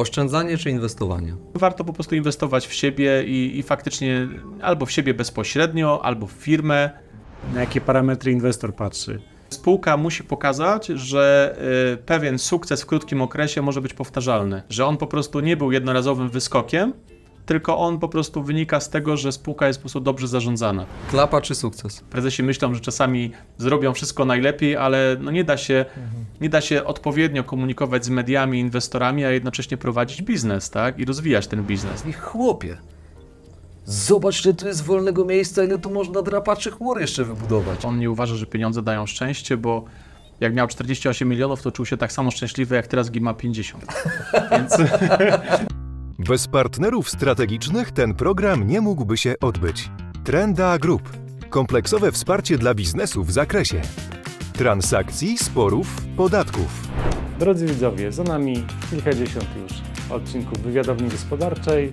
Oszczędzanie czy inwestowanie? Warto po prostu inwestować w siebie i, i faktycznie albo w siebie bezpośrednio, albo w firmę. Na jakie parametry inwestor patrzy? Spółka musi pokazać, że y, pewien sukces w krótkim okresie może być powtarzalny, że on po prostu nie był jednorazowym wyskokiem, tylko on po prostu wynika z tego, że spółka jest po prostu dobrze zarządzana. Klapa czy sukces? Prezesi myślą, że czasami zrobią wszystko najlepiej, ale no nie, da się, nie da się odpowiednio komunikować z mediami, inwestorami, a jednocześnie prowadzić biznes tak? i rozwijać ten biznes. I chłopie, zobacz ile tu jest wolnego miejsca, ile tu można drapaczy chmur jeszcze wybudować. On nie uważa, że pieniądze dają szczęście, bo jak miał 48 milionów, to czuł się tak samo szczęśliwy, jak teraz, gdy ma 50. Więc Bez partnerów strategicznych ten program nie mógłby się odbyć. Trenda Group. Kompleksowe wsparcie dla biznesu w zakresie transakcji, sporów, podatków. Drodzy widzowie, za nami kilkadziesiąt już odcinków wywiadowni gospodarczej.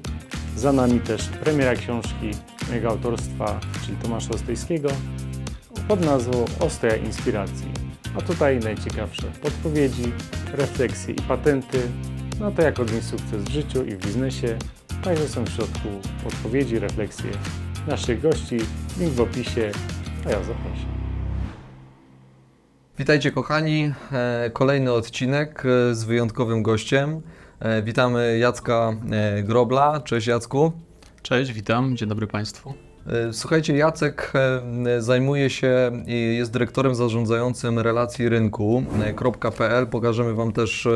Za nami też premiera książki mojego autorstwa, czyli Tomasza Ostejskiego, pod nazwą Osteja Inspiracji. A tutaj najciekawsze podpowiedzi, refleksje i patenty na to, jak odnieść sukces w życiu i w biznesie. Także są w środku podpowiedzi, refleksje naszych gości. Link w opisie, a ja zapraszam. Witajcie kochani, E, kolejny odcinek e, z wyjątkowym gościem. E, Witamy Jacka Grobla. Cześć Jacku. cześć, witam, dzień dobry Państwu. E, Słuchajcie, Jacek e, zajmuje się i jest dyrektorem zarządzającym relacji rynku e. Pokażemy Wam też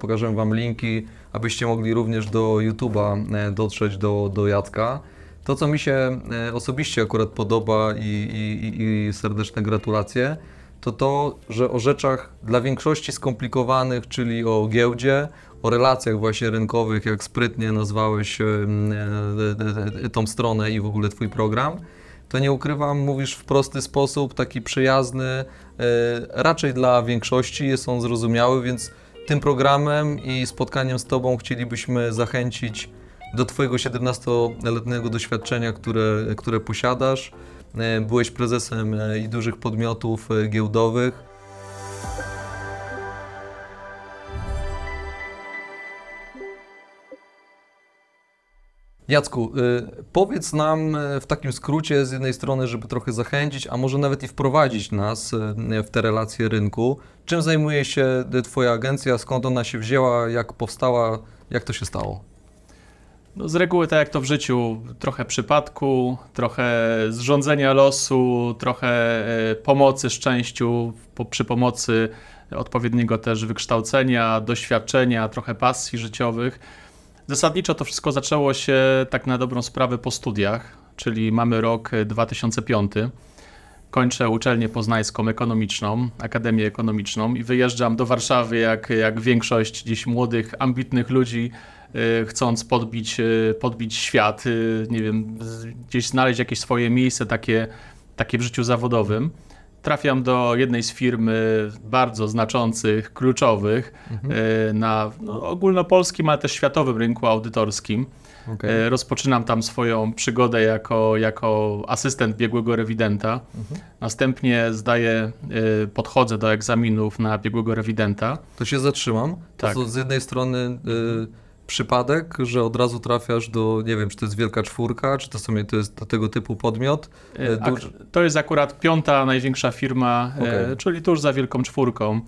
pokażemy Wam linki, abyście mogli również do YouTube'a dotrzeć do, do Jacka. To, co mi się osobiście akurat podoba i, i- i serdeczne gratulacje, to to, że o rzeczach dla większości skomplikowanych, czyli o giełdzie, o relacjach właśnie rynkowych, jak sprytnie nazwałeś e, e, e, tą stronę i w ogóle Twój program, to nie ukrywam, mówisz w prosty sposób, taki przyjazny, raczej dla większości jest on zrozumiały, więc tym programem i spotkaniem z Tobą chcielibyśmy zachęcić do Twojego 17-letniego doświadczenia, które, które posiadasz. Byłeś prezesem i dużych podmiotów giełdowych. Jacku, y, powiedz nam y, w takim skrócie z jednej strony, żeby trochę zachęcić, a może nawet i wprowadzić nas y, w te relacje rynku. Czym zajmuje się Twoja agencja, skąd ona się wzięła, jak powstała, jak to się stało? No z reguły tak jak to w życiu, trochę przypadku, trochę zrządzenia losu, trochę pomocy szczęściu po, przy pomocy odpowiedniego też wykształcenia, doświadczenia, trochę pasji życiowych. Zasadniczo to wszystko zaczęło się tak na dobrą sprawę po studiach, czyli mamy rok e, 2005. Kończę uczelnię poznańską ekonomiczną, Akademię Ekonomiczną i wyjeżdżam do Warszawy jak, jak większość dziś młodych, ambitnych ludzi, y, chcąc podbić, y, podbić świat, nie wiem, gdzieś znaleźć jakieś swoje miejsce takie, takie w życiu zawodowym. Trafiam do jednej z firm y, bardzo znaczących, kluczowych y, na no, ogólnopolskim, ale też światowym rynku audytorskim. Okay. Rozpoczynam tam swoją przygodę jako, jako asystent biegłego rewidenta. Następnie zdaję, e, podchodzę do egzaminów na biegłego rewidenta. To się zatrzymam. Tak. To z jednej strony y, przypadek, że od razu trafiasz do, nie wiem, czy to jest wielka czwórka, czy to, są, to jest tego typu podmiot. E, ak- duży- To jest akurat piąta największa firma, e, Okej. czyli tuż za wielką czwórką,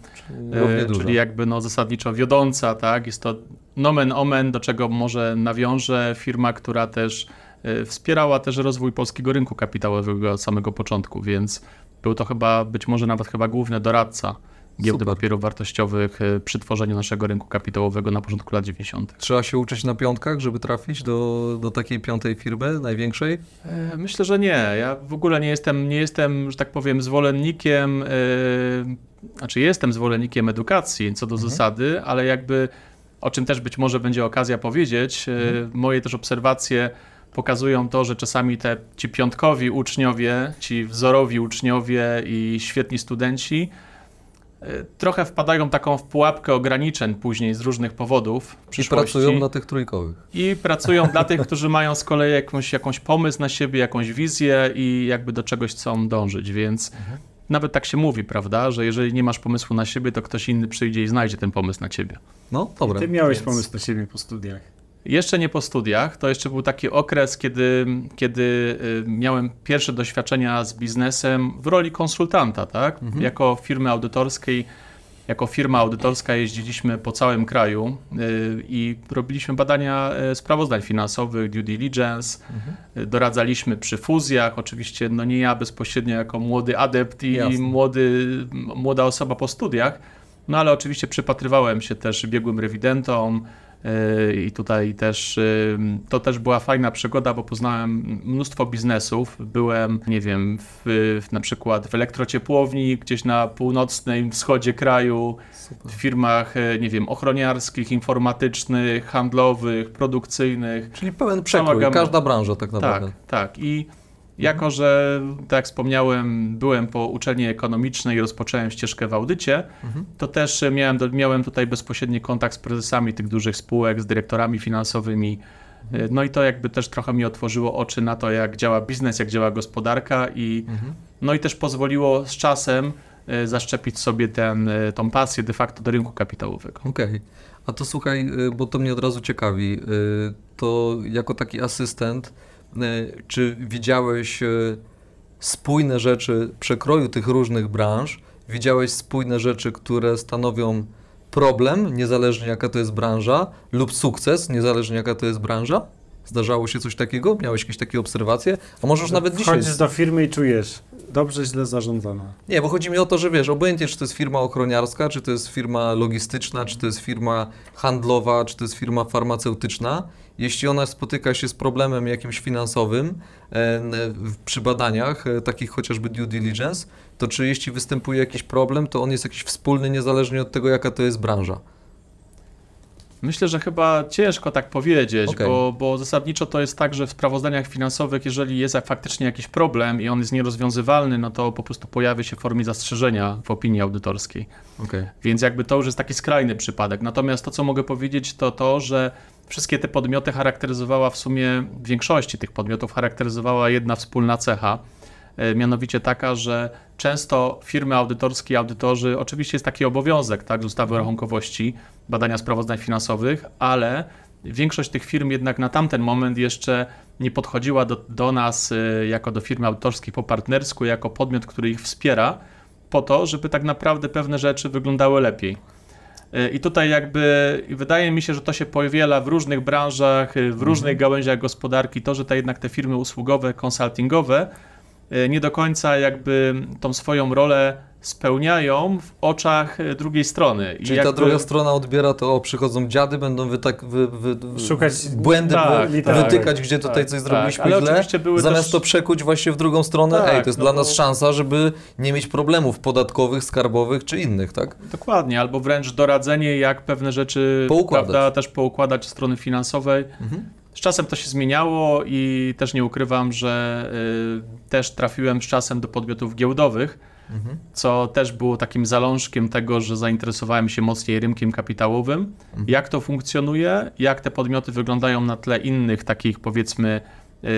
e, duża. czyli jakby no, zasadniczo wiodąca, tak? Jest to nomen omen, do czego może nawiążę, firma, która też e, wspierała też rozwój polskiego rynku kapitałowego od samego początku, więc był to chyba, być może nawet chyba główny doradca giełdy Super. papierów wartościowych e, przy tworzeniu naszego rynku kapitałowego na początku lat 90. Trzeba się uczyć na piątkach, żeby trafić do, do takiej piątej firmy, największej? E, Myślę, że nie. Ja w ogóle nie jestem, nie jestem, że tak powiem, zwolennikiem, e, znaczy jestem zwolennikiem edukacji co do zasady, ale jakby, o czym też być może będzie okazja powiedzieć, e, moje też obserwacje pokazują to, że czasami te ci piątkowi uczniowie, ci wzorowi uczniowie i świetni studenci trochę wpadają taką w pułapkę ograniczeń później z różnych powodów I pracują na tych trójkowych. i pracują dla tych, którzy mają z kolei jakąś, jakąś pomysł na siebie, jakąś wizję i jakby do czegoś chcą dążyć, więc nawet tak się mówi, prawda, że jeżeli nie masz pomysłu na siebie, to ktoś inny przyjdzie i znajdzie ten pomysł na ciebie. No, dobra. Ty miałeś Więc- pomysł na siebie po studiach. Jeszcze nie po studiach, to jeszcze był taki okres, kiedy, kiedy y, miałem pierwsze doświadczenia z biznesem w roli konsultanta, tak? Jako firmy audytorskiej, jako firma audytorska jeździliśmy po całym kraju y, i robiliśmy badania y, sprawozdań finansowych, due diligence, y, doradzaliśmy przy fuzjach, oczywiście no nie ja bezpośrednio jako młody adept i Jasne. młody, młoda osoba po studiach, no ale oczywiście przypatrywałem się też biegłym rewidentom, I tutaj też to też była fajna przygoda, bo poznałem mnóstwo biznesów. Byłem, nie wiem, w, w, na przykład w elektrociepłowni gdzieś na północnym wschodzie kraju, w firmach, yy, nie wiem, ochroniarskich, informatycznych, handlowych, produkcyjnych. Czyli pełen przekrój, każda branża tak Tak, naprawdę. tak. I jako, że tak jak wspomniałem, byłem po uczelni ekonomicznej i rozpocząłem ścieżkę w audycie, Mhm. to też miałem, do- miałem tutaj bezpośredni kontakt z prezesami tych dużych spółek, z dyrektorami finansowymi. Mhm. No i to jakby też trochę mi otworzyło oczy na to, jak działa biznes, jak działa gospodarka i Mhm. no i też pozwoliło z czasem e, zaszczepić sobie ten, e, tą pasję de facto do rynku kapitałowego. Okej. A to słuchaj, bo to mnie od razu ciekawi. To jako taki asystent, czy widziałeś y, spójne rzeczy przekroju tych różnych branż? Widziałeś spójne rzeczy, które stanowią problem, niezależnie jaka to jest branża, lub sukces, niezależnie jaka to jest branża? Zdarzało się coś takiego? Miałeś jakieś takie obserwacje? A możesz nawet dzisiaj... Wchodzisz do firmy i czujesz, dobrze, źle zarządzana. Nie, bo chodzi mi o to, że wiesz, obojętnie czy to jest firma ochroniarska, czy to jest firma logistyczna, czy to jest firma handlowa, czy to jest firma farmaceutyczna, jeśli ona spotyka się z problemem jakimś finansowym e, przy badaniach, e, takich chociażby due diligence, to czy jeśli występuje jakiś problem, to on jest jakiś wspólny, niezależnie od tego, jaka to jest branża. Myślę, że chyba ciężko tak powiedzieć, Okej. bo, bo zasadniczo to jest tak, że w sprawozdaniach finansowych, jeżeli jest faktycznie jakiś problem i on jest nierozwiązywalny, no to po prostu pojawia się w formie zastrzeżenia w opinii audytorskiej. Okej. Więc jakby to już jest taki skrajny przypadek. Natomiast to, co mogę powiedzieć, to to, że wszystkie te podmioty charakteryzowała w sumie, w większości tych podmiotów charakteryzowała jedna wspólna cecha, mianowicie taka, że często firmy audytorskie i audytorzy, oczywiście jest taki obowiązek, tak, z ustawy o rachunkowości, badania sprawozdań finansowych, ale większość tych firm jednak na tamten moment jeszcze nie podchodziła do, do nas e, jako do firmy audytorskiej po partnersku, jako podmiot, który ich wspiera, po to, żeby tak naprawdę pewne rzeczy wyglądały lepiej. Y, I tutaj jakby wydaje mi się, że to się powiela w różnych branżach, w różnych gałęziach gospodarki, to, że te jednak te firmy usługowe, konsultingowe nie do końca jakby tą swoją rolę spełniają w oczach y, drugiej strony. I Czyli jakby, ta druga strona odbiera to, o, przychodzą dziady, będą wytak, wy, wy, Szukać błędy tak, wy, tak, wytykać, gdzie tutaj tak, coś tak, zrobiliśmy ale źle, oczywiście były zamiast też- to przekuć właśnie w drugą stronę, Tak, ej, to jest no dla bo- nas szansa, żeby nie mieć problemów podatkowych, skarbowych czy innych, tak? Dokładnie, albo wręcz doradzenie, jak pewne rzeczy Poukładać. prawda, też poukładać od strony finansowej. Mhm. Z czasem to się zmieniało i też nie ukrywam, że y, też trafiłem z czasem do podmiotów giełdowych, Mhm. co też było takim zalążkiem tego, że zainteresowałem się mocniej rynkiem kapitałowym. Mhm. Jak to funkcjonuje, jak te podmioty wyglądają na tle innych takich powiedzmy, y,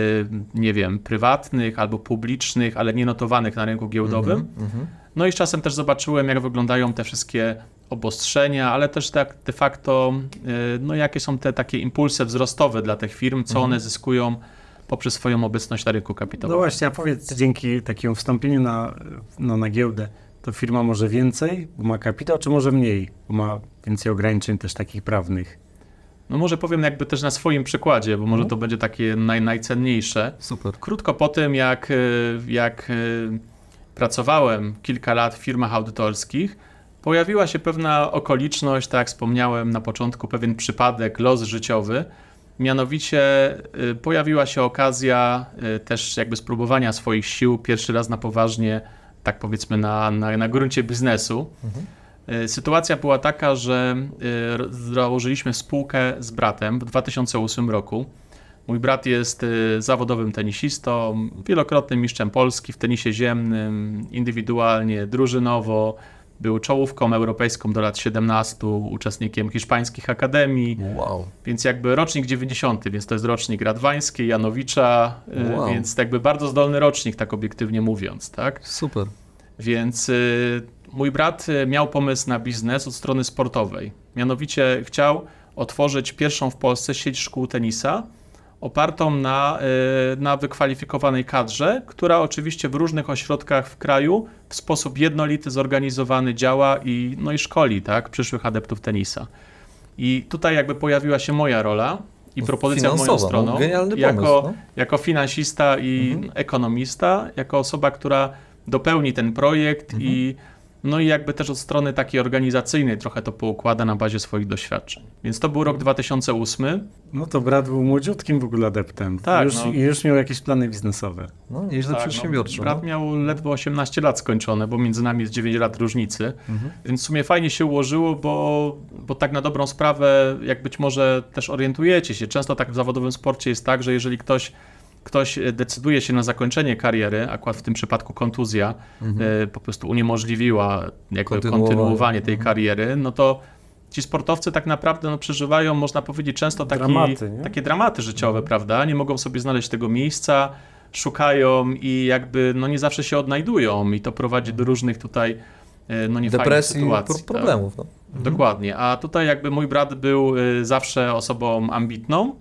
nie wiem, prywatnych albo publicznych, ale nie notowanych na rynku giełdowym. Mhm. No i z czasem też zobaczyłem, jak wyglądają te wszystkie obostrzenia, ale też tak de facto, y, no jakie są te takie impulsy wzrostowe dla tych firm, co one zyskują poprzez swoją obecność na rynku No kapitałowym. właśnie, a powiedz, dzięki takiemu wstąpieniu na, no, na giełdę, to firma może więcej, bo ma kapitał, czy może mniej, bo ma więcej ograniczeń też takich prawnych? No może powiem jakby też na swoim przykładzie, bo może Mhm. to będzie takie naj, najcenniejsze. Super. Krótko po tym, jak, y, jak y, pracowałem kilka lat w firmach audytorskich, pojawiła się pewna okoliczność, tak jak wspomniałem na początku, pewien przypadek, los życiowy. Mianowicie y, pojawiła się okazja y, też jakby spróbowania swoich sił pierwszy raz na poważnie, tak powiedzmy na, na, na gruncie biznesu. Y, Sytuacja była taka, że założyliśmy spółkę z bratem w 2008 roku. Mój brat jest zawodowym tenisistą, wielokrotnym mistrzem Polski w tenisie ziemnym, indywidualnie, drużynowo. Był czołówką europejską do lat 17, uczestnikiem hiszpańskich akademii, Wow. więc jakby rocznik 90, więc to jest rocznik Radwańskiej, Janowicza, y, Wow. więc jakby bardzo zdolny rocznik, tak obiektywnie mówiąc, tak? Super. Więc y, mój brat y, miał pomysł na biznes od strony sportowej. Mianowicie chciał otworzyć pierwszą w Polsce sieć szkół tenisa opartą na, y, na wykwalifikowanej kadrze, która oczywiście w różnych ośrodkach w kraju w sposób jednolity, zorganizowany działa i, no i szkoli tak, przyszłych adeptów tenisa. I tutaj jakby pojawiła się moja rola i No, propozycja w moją finansowa, stroną. no, genialny jako, pomysł, no. jako finansista i Mhm. ekonomista, jako osoba, która dopełni ten projekt Mhm. i no i jakby też od strony takiej organizacyjnej trochę to poukłada na bazie swoich doświadczeń. Więc to był rok 2008. No to brat był młodziutkim w ogóle adeptem. Tak, już, no. I już miał jakieś plany biznesowe. No, nieźle Tak, przedsiębiorczy. No, brat no. miał ledwo 18 lat skończone, bo między nami jest 9 lat różnicy. Mhm. Więc w sumie fajnie się ułożyło, bo, bo tak na dobrą sprawę, jak być może też orientujecie się, często tak w zawodowym sporcie jest tak, że jeżeli ktoś, ktoś decyduje się na zakończenie kariery, akurat w tym przypadku kontuzja e, po prostu uniemożliwiła Mhm. Kontynuowanie. tej Mhm. kariery, no to ci sportowcy tak naprawdę no, przeżywają, można powiedzieć, często taki, Dramaty, takie dramaty życiowe, prawda? Nie mogą sobie znaleźć tego miejsca, szukają i jakby no, nie zawsze się odnajdują i to prowadzi do różnych tutaj e, no, Depresji, sytuacji. tak. problemów. No. Dokładnie, a tutaj jakby mój brat był zawsze osobą ambitną,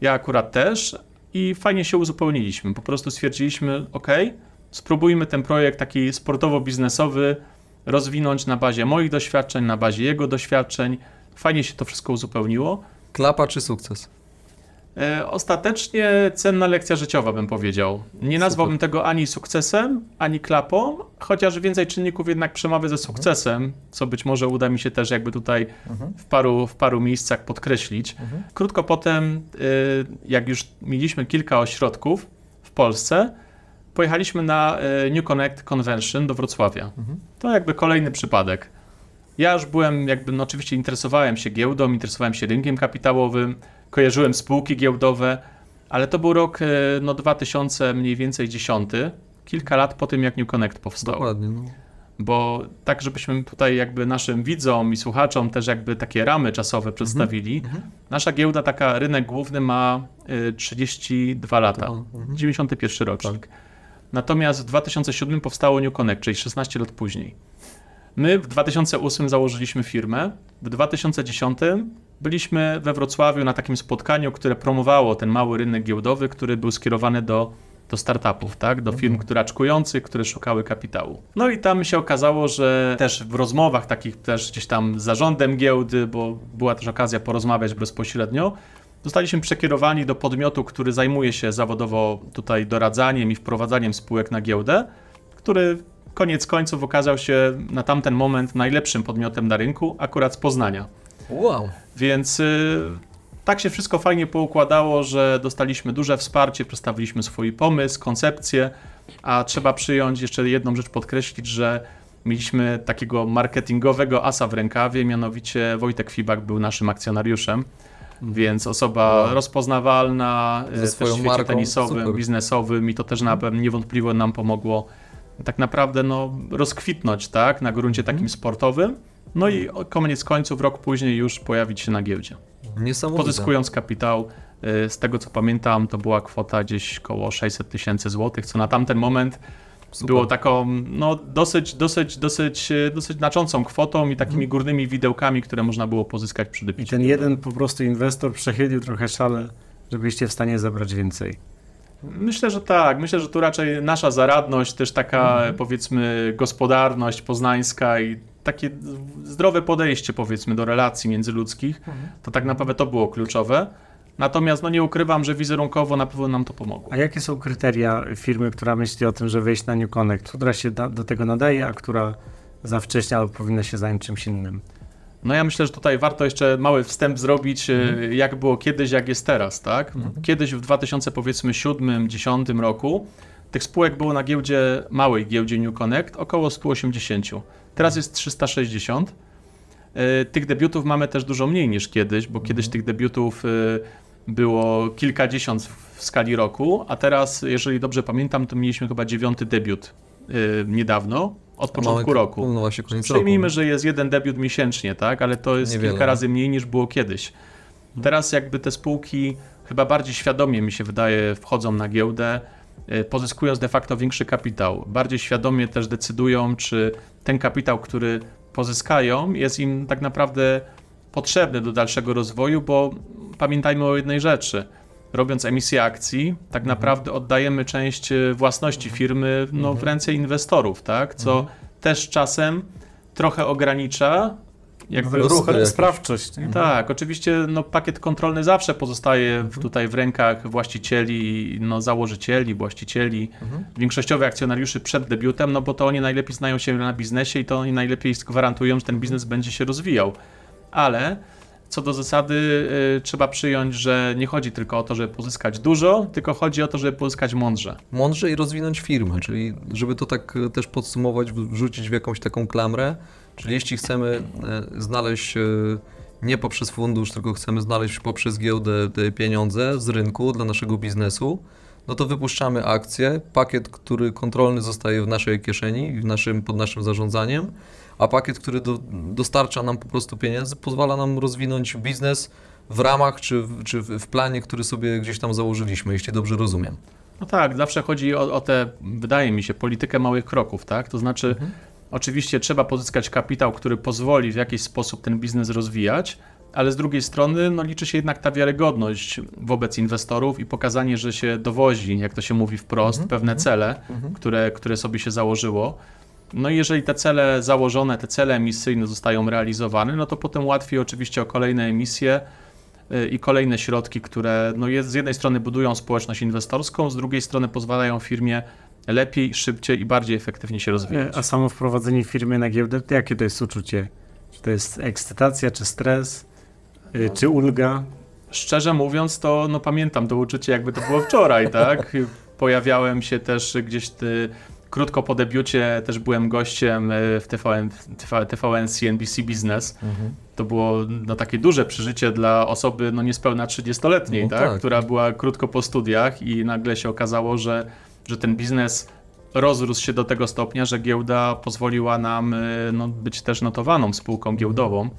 ja akurat też i fajnie się uzupełniliśmy. Po prostu stwierdziliśmy, ok, spróbujmy ten projekt taki sportowo-biznesowy rozwinąć na bazie moich doświadczeń, na bazie jego doświadczeń. Fajnie się to wszystko uzupełniło. Klapa czy sukces? E, Ostatecznie cenna lekcja życiowa, bym powiedział. Nie nazwałbym tego ani sukcesem, ani klapą, chociaż więcej czynników jednak przemawia ze sukcesem, co być może uda mi się też jakby tutaj Mhm. w paru, w paru miejscach podkreślić. Mhm. Krótko potem, y, jak już mieliśmy kilka ośrodków w Polsce, pojechaliśmy na y, New Connect Convention do Wrocławia. Mhm. To jakby kolejny przypadek. Ja już byłem, jakby, no oczywiście interesowałem się giełdą, interesowałem się rynkiem kapitałowym, kojarzyłem spółki giełdowe, ale to był rok, y, no 2000 mniej więcej 10, kilka lat po tym, jak New Connect powstał Dokładnie. No. bo tak, żebyśmy tutaj jakby naszym widzom i słuchaczom też jakby takie ramy czasowe przedstawili. mhm. Nasza giełda, taka rynek główny ma y, 32 lata, To, mhm. 91 rocznik. Natomiast w 2007 powstało New Connect, czyli 16 lat później. My w 2008 założyliśmy firmę, w 2010 byliśmy we Wrocławiu na takim spotkaniu, które promowało ten mały rynek giełdowy, który był skierowany do, do startupów, tak? do firm któraczkujących, które szukały kapitału. No i tam się okazało, że też w rozmowach takich też gdzieś tam z zarządem giełdy, bo była też okazja porozmawiać bezpośrednio, Zostaliśmy przekierowani do podmiotu, który zajmuje się zawodowo tutaj doradzaniem i wprowadzaniem spółek na giełdę, który koniec końców okazał się na tamten moment najlepszym podmiotem na rynku, akurat z Poznania. Wow. Więc y, tak się wszystko fajnie poukładało, że dostaliśmy duże wsparcie, przedstawiliśmy swój pomysł, koncepcję, a trzeba przyjąć jeszcze jedną rzecz podkreślić, że mieliśmy takiego marketingowego asa w rękawie, mianowicie Wojtek Fibak był naszym akcjonariuszem. Więc osoba Wow. rozpoznawalna Ze e, też w świecie marką, tenisowym, super. biznesowym i to też na pewno niewątpliwie nam pomogło tak naprawdę no, rozkwitnąć tak, na gruncie Mhm. takim sportowym. No i koniec końców, rok później już pojawić się na giełdzie. Niesamowite. Pozyskując kapitał, y, z tego co pamiętam, to była kwota gdzieś koło 600 tysięcy złotych, co na tamten moment Super. było taką no, dosyć, dosyć, dosyć, y, dosyć znaczącą kwotą i takimi górnymi widełkami, które można było pozyskać przy I debicie. ten jeden po prostu inwestor przechylił trochę szale, żebyście w stanie zebrać więcej. Myślę, że tak. Myślę, że tu raczej nasza zaradność, też taka powiedzmy gospodarność poznańska i takie zdrowe podejście powiedzmy do relacji międzyludzkich, to tak naprawdę to było kluczowe. Natomiast no nie ukrywam, że wizerunkowo na pewno nam to pomogło. A jakie są kryteria firmy, która myśli o tym, że wejść na New Connect? Która się da, do tego nadaje, a która za wcześnie albo powinna się zająć czymś innym? No ja myślę, że tutaj warto jeszcze mały wstęp zrobić, e, jak było kiedyś, jak jest teraz, tak? Kiedyś w 2000 powiedzmy 7-10 roku tych spółek było na giełdzie, małej giełdzie New Connect około 180. Teraz jest 360. E, Tych debiutów mamy też dużo mniej niż kiedyś, bo kiedyś tych debiutów e, było kilkadziesiąt w skali roku, a teraz, jeżeli dobrze pamiętam, to mieliśmy chyba dziewiąty debiut e, niedawno, od początku roku. No właśnie, koniec Przyjmijmy, roku. że jest jeden debiut miesięcznie, tak? ale to jest Niewiele, kilka no. razy mniej niż było kiedyś. Teraz jakby te spółki chyba bardziej świadomie, mi się wydaje, wchodzą na giełdę pozyskując de facto większy kapitał, bardziej świadomie też decydują, czy ten kapitał, który pozyskają, jest im tak naprawdę potrzebny do dalszego rozwoju, bo pamiętajmy o jednej rzeczy. Robiąc emisję akcji, tak naprawdę oddajemy część y, własności firmy no, w ręce inwestorów, tak? co też czasem trochę ogranicza jakby jakieś. sprawczość. nie? tak, oczywiście no, pakiet kontrolny zawsze pozostaje w, tutaj w rękach właścicieli, no, założycieli, właścicieli, większościowych akcjonariuszy przed debiutem, no bo to oni najlepiej znają się na biznesie i to oni najlepiej gwarantują, że ten biznes będzie się rozwijał. Ale co do zasady y, trzeba przyjąć, że nie chodzi tylko o to, żeby pozyskać dużo, tylko chodzi o to, żeby pozyskać mądrze. mądrze i rozwinąć firmę, czyli żeby to tak e, też podsumować, wrzucić w jakąś taką klamrę, czyli jeśli chcemy e, znaleźć e, nie poprzez fundusz, tylko chcemy znaleźć poprzez giełdę te pieniądze z rynku dla naszego biznesu, no to wypuszczamy akcje, pakiet, który kontrolny zostaje w naszej kieszeni, w naszym, pod naszym zarządzaniem, a pakiet, który do, dostarcza nam po prostu pieniędzy, pozwala nam rozwinąć biznes w ramach czy, w- czy w planie, który sobie gdzieś tam założyliśmy, jeśli dobrze rozumiem. No tak, zawsze chodzi o, o tę, wydaje mi się, politykę małych kroków, tak? To znaczy, oczywiście trzeba pozyskać kapitał, który pozwoli w jakiś sposób ten biznes rozwijać, ale z drugiej strony no, liczy się jednak ta wiarygodność wobec inwestorów i pokazanie, że się dowozi, jak to się mówi wprost, pewne cele, które, które sobie się założyło. No i jeżeli te cele założone, te cele emisyjne zostają realizowane, no to potem łatwiej oczywiście o kolejne emisje y, i kolejne środki, które no z jednej strony budują społeczność inwestorską, z drugiej strony pozwalają firmie lepiej, szybciej i bardziej efektywnie się rozwijać. A samo wprowadzenie firmy na giełdę, jakie to jest uczucie? Czy to jest ekscytacja, czy stres, y, czy ulga? Szczerze mówiąc, to no, pamiętam to uczucie, jakby to było wczoraj, tak? Pojawiałem się też gdzieś ty, krótko po debiucie, też byłem gościem w TVN, TV, TVN CNBC Business. To było no, takie duże przeżycie dla osoby no, niespełna 30-letniej, No tak? tak. która była krótko po studiach i nagle się okazało, że, że ten biznes rozrósł się do tego stopnia, że giełda pozwoliła nam y, no, być też notowaną spółką giełdową.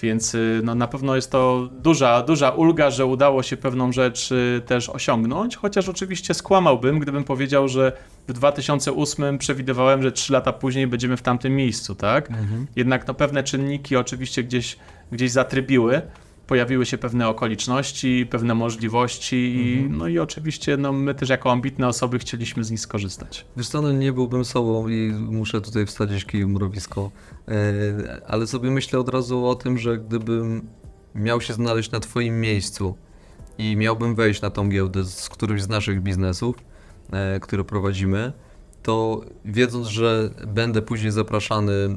Więc y, no, na pewno jest to duża, duża ulga, że udało się pewną rzecz y, też osiągnąć, chociaż oczywiście skłamałbym, gdybym powiedział, że w 2008 przewidywałem, że 3 lata później będziemy w tamtym miejscu, tak? Jednak no, pewne czynniki oczywiście gdzieś, gdzieś zatrybiły, pojawiły się pewne okoliczności, pewne możliwości i, no i oczywiście no, my też jako ambitne osoby chcieliśmy z nich skorzystać. Wiesz co, no nie byłbym sobą i muszę tutaj wsadzić kij w mrowisko, e, ale sobie myślę od razu o tym, że gdybym miał się znaleźć na twoim miejscu i miałbym wejść na tą giełdę z którymś z naszych biznesów, e, które prowadzimy, to wiedząc, że będę później zapraszany, e,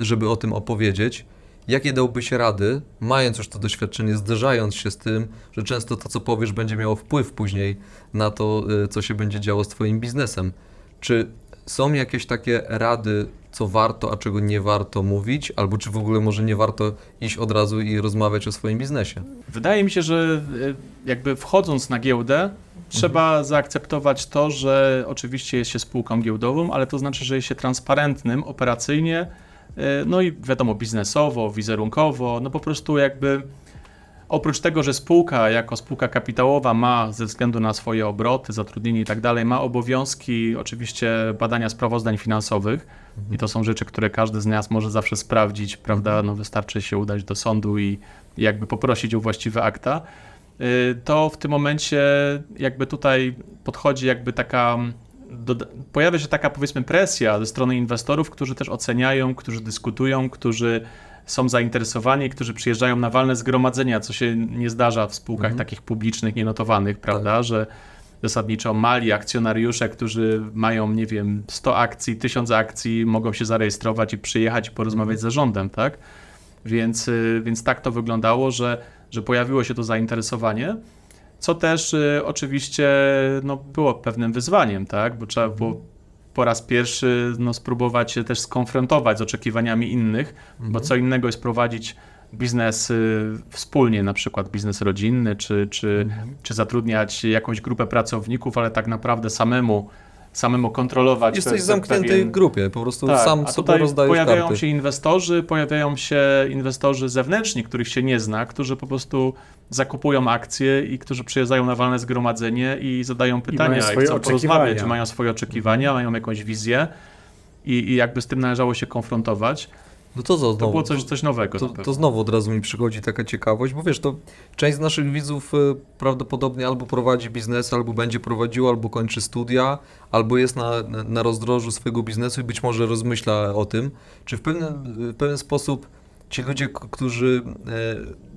żeby o tym opowiedzieć, jakie dałbyś rady, mając już to doświadczenie, zderzając się z tym, że często to, co powiesz, będzie miało wpływ później na to, y, co się będzie działo z Twoim biznesem. Czy są jakieś takie rady, co warto, a czego nie warto mówić, albo czy w ogóle może nie warto iść od razu i rozmawiać o swoim biznesie? Wydaje mi się, że y, jakby wchodząc na giełdę, trzeba zaakceptować to, że oczywiście jest się spółką giełdową, ale to znaczy, że jest się transparentnym operacyjnie, no i wiadomo, biznesowo, wizerunkowo, no po prostu jakby oprócz tego, że spółka jako spółka kapitałowa ma ze względu na swoje obroty, zatrudnienie i tak dalej, ma obowiązki oczywiście badania sprawozdań finansowych. I to są rzeczy, które każdy z nas może zawsze sprawdzić, prawda, no wystarczy się udać do sądu i jakby poprosić o właściwe akta, y, to w tym momencie jakby tutaj podchodzi jakby taka, pojawia się taka powiedzmy presja ze strony inwestorów, którzy też oceniają, którzy dyskutują, którzy są zainteresowani, którzy przyjeżdżają na walne zgromadzenia, co się nie zdarza w spółkach takich publicznych, nienotowanych, prawda, że zasadniczo mali akcjonariusze, którzy mają, nie wiem, 100 akcji, 1000 akcji, mogą się zarejestrować i przyjechać i porozmawiać z zarządem, tak? Więc, y, więc tak to wyglądało, że, że pojawiło się to zainteresowanie, co też y, oczywiście no, było pewnym wyzwaniem, tak? Bo trzeba było po raz pierwszy no, spróbować się też skonfrontować z oczekiwaniami innych, bo co innego jest prowadzić biznes y, wspólnie, na przykład biznes rodzinny, czy, czy, czy zatrudniać jakąś grupę pracowników, ale tak naprawdę samemu samemu kontrolować. Jesteś w zamkniętej pewien- grupie, po prostu tak, sam a sobie tutaj rozdajesz pojawiają karty. się inwestorzy, pojawiają się inwestorzy zewnętrzni, których się nie zna, którzy po prostu zakupują akcje i którzy przyjeżdżają na walne zgromadzenie i zadają pytania, i, swoje chcą porozmawiać, oczekiwania. i mają swoje oczekiwania, mają jakąś wizję i, i jakby z tym należało się konfrontować. No to co, To znowu, było coś, coś nowego To, to znowu od razu mi przychodzi taka ciekawość, bo wiesz, to część z naszych widzów y, prawdopodobnie albo prowadzi biznes, albo będzie prowadziła, albo kończy studia, albo jest na, na- na rozdrożu swojego biznesu i być może rozmyśla o tym, czy w pewien, w pewien sposób ci ludzie, którzy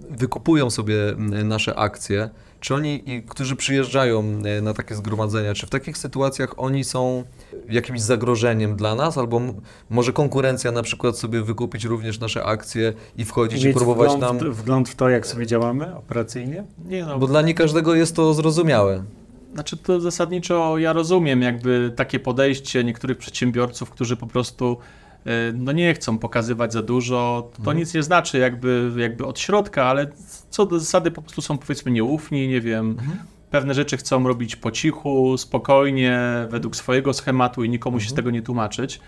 e, wykupują sobie nasze akcje, czy oni, którzy przyjeżdżają e, na takie zgromadzenia, czy w takich sytuacjach oni są jakimś zagrożeniem dla nas, albo może konkurencja na przykład sobie wykupić również nasze akcje i wchodzić i próbować wgląd, nam, wgląd w to, jak sobie działamy operacyjnie? Nie no, bo dla nie każdego jest to zrozumiałe. Znaczy to zasadniczo ja rozumiem jakby takie podejście niektórych przedsiębiorców, którzy po prostu no nie chcą pokazywać za dużo. To Mhm. nic nie znaczy jakby, jakby od środka, ale co do zasady po prostu są powiedzmy nieufni, nie wiem. Mhm. Pewne rzeczy chcą robić po cichu, spokojnie, według swojego schematu i nikomu się z Mhm. tego nie tłumaczyć.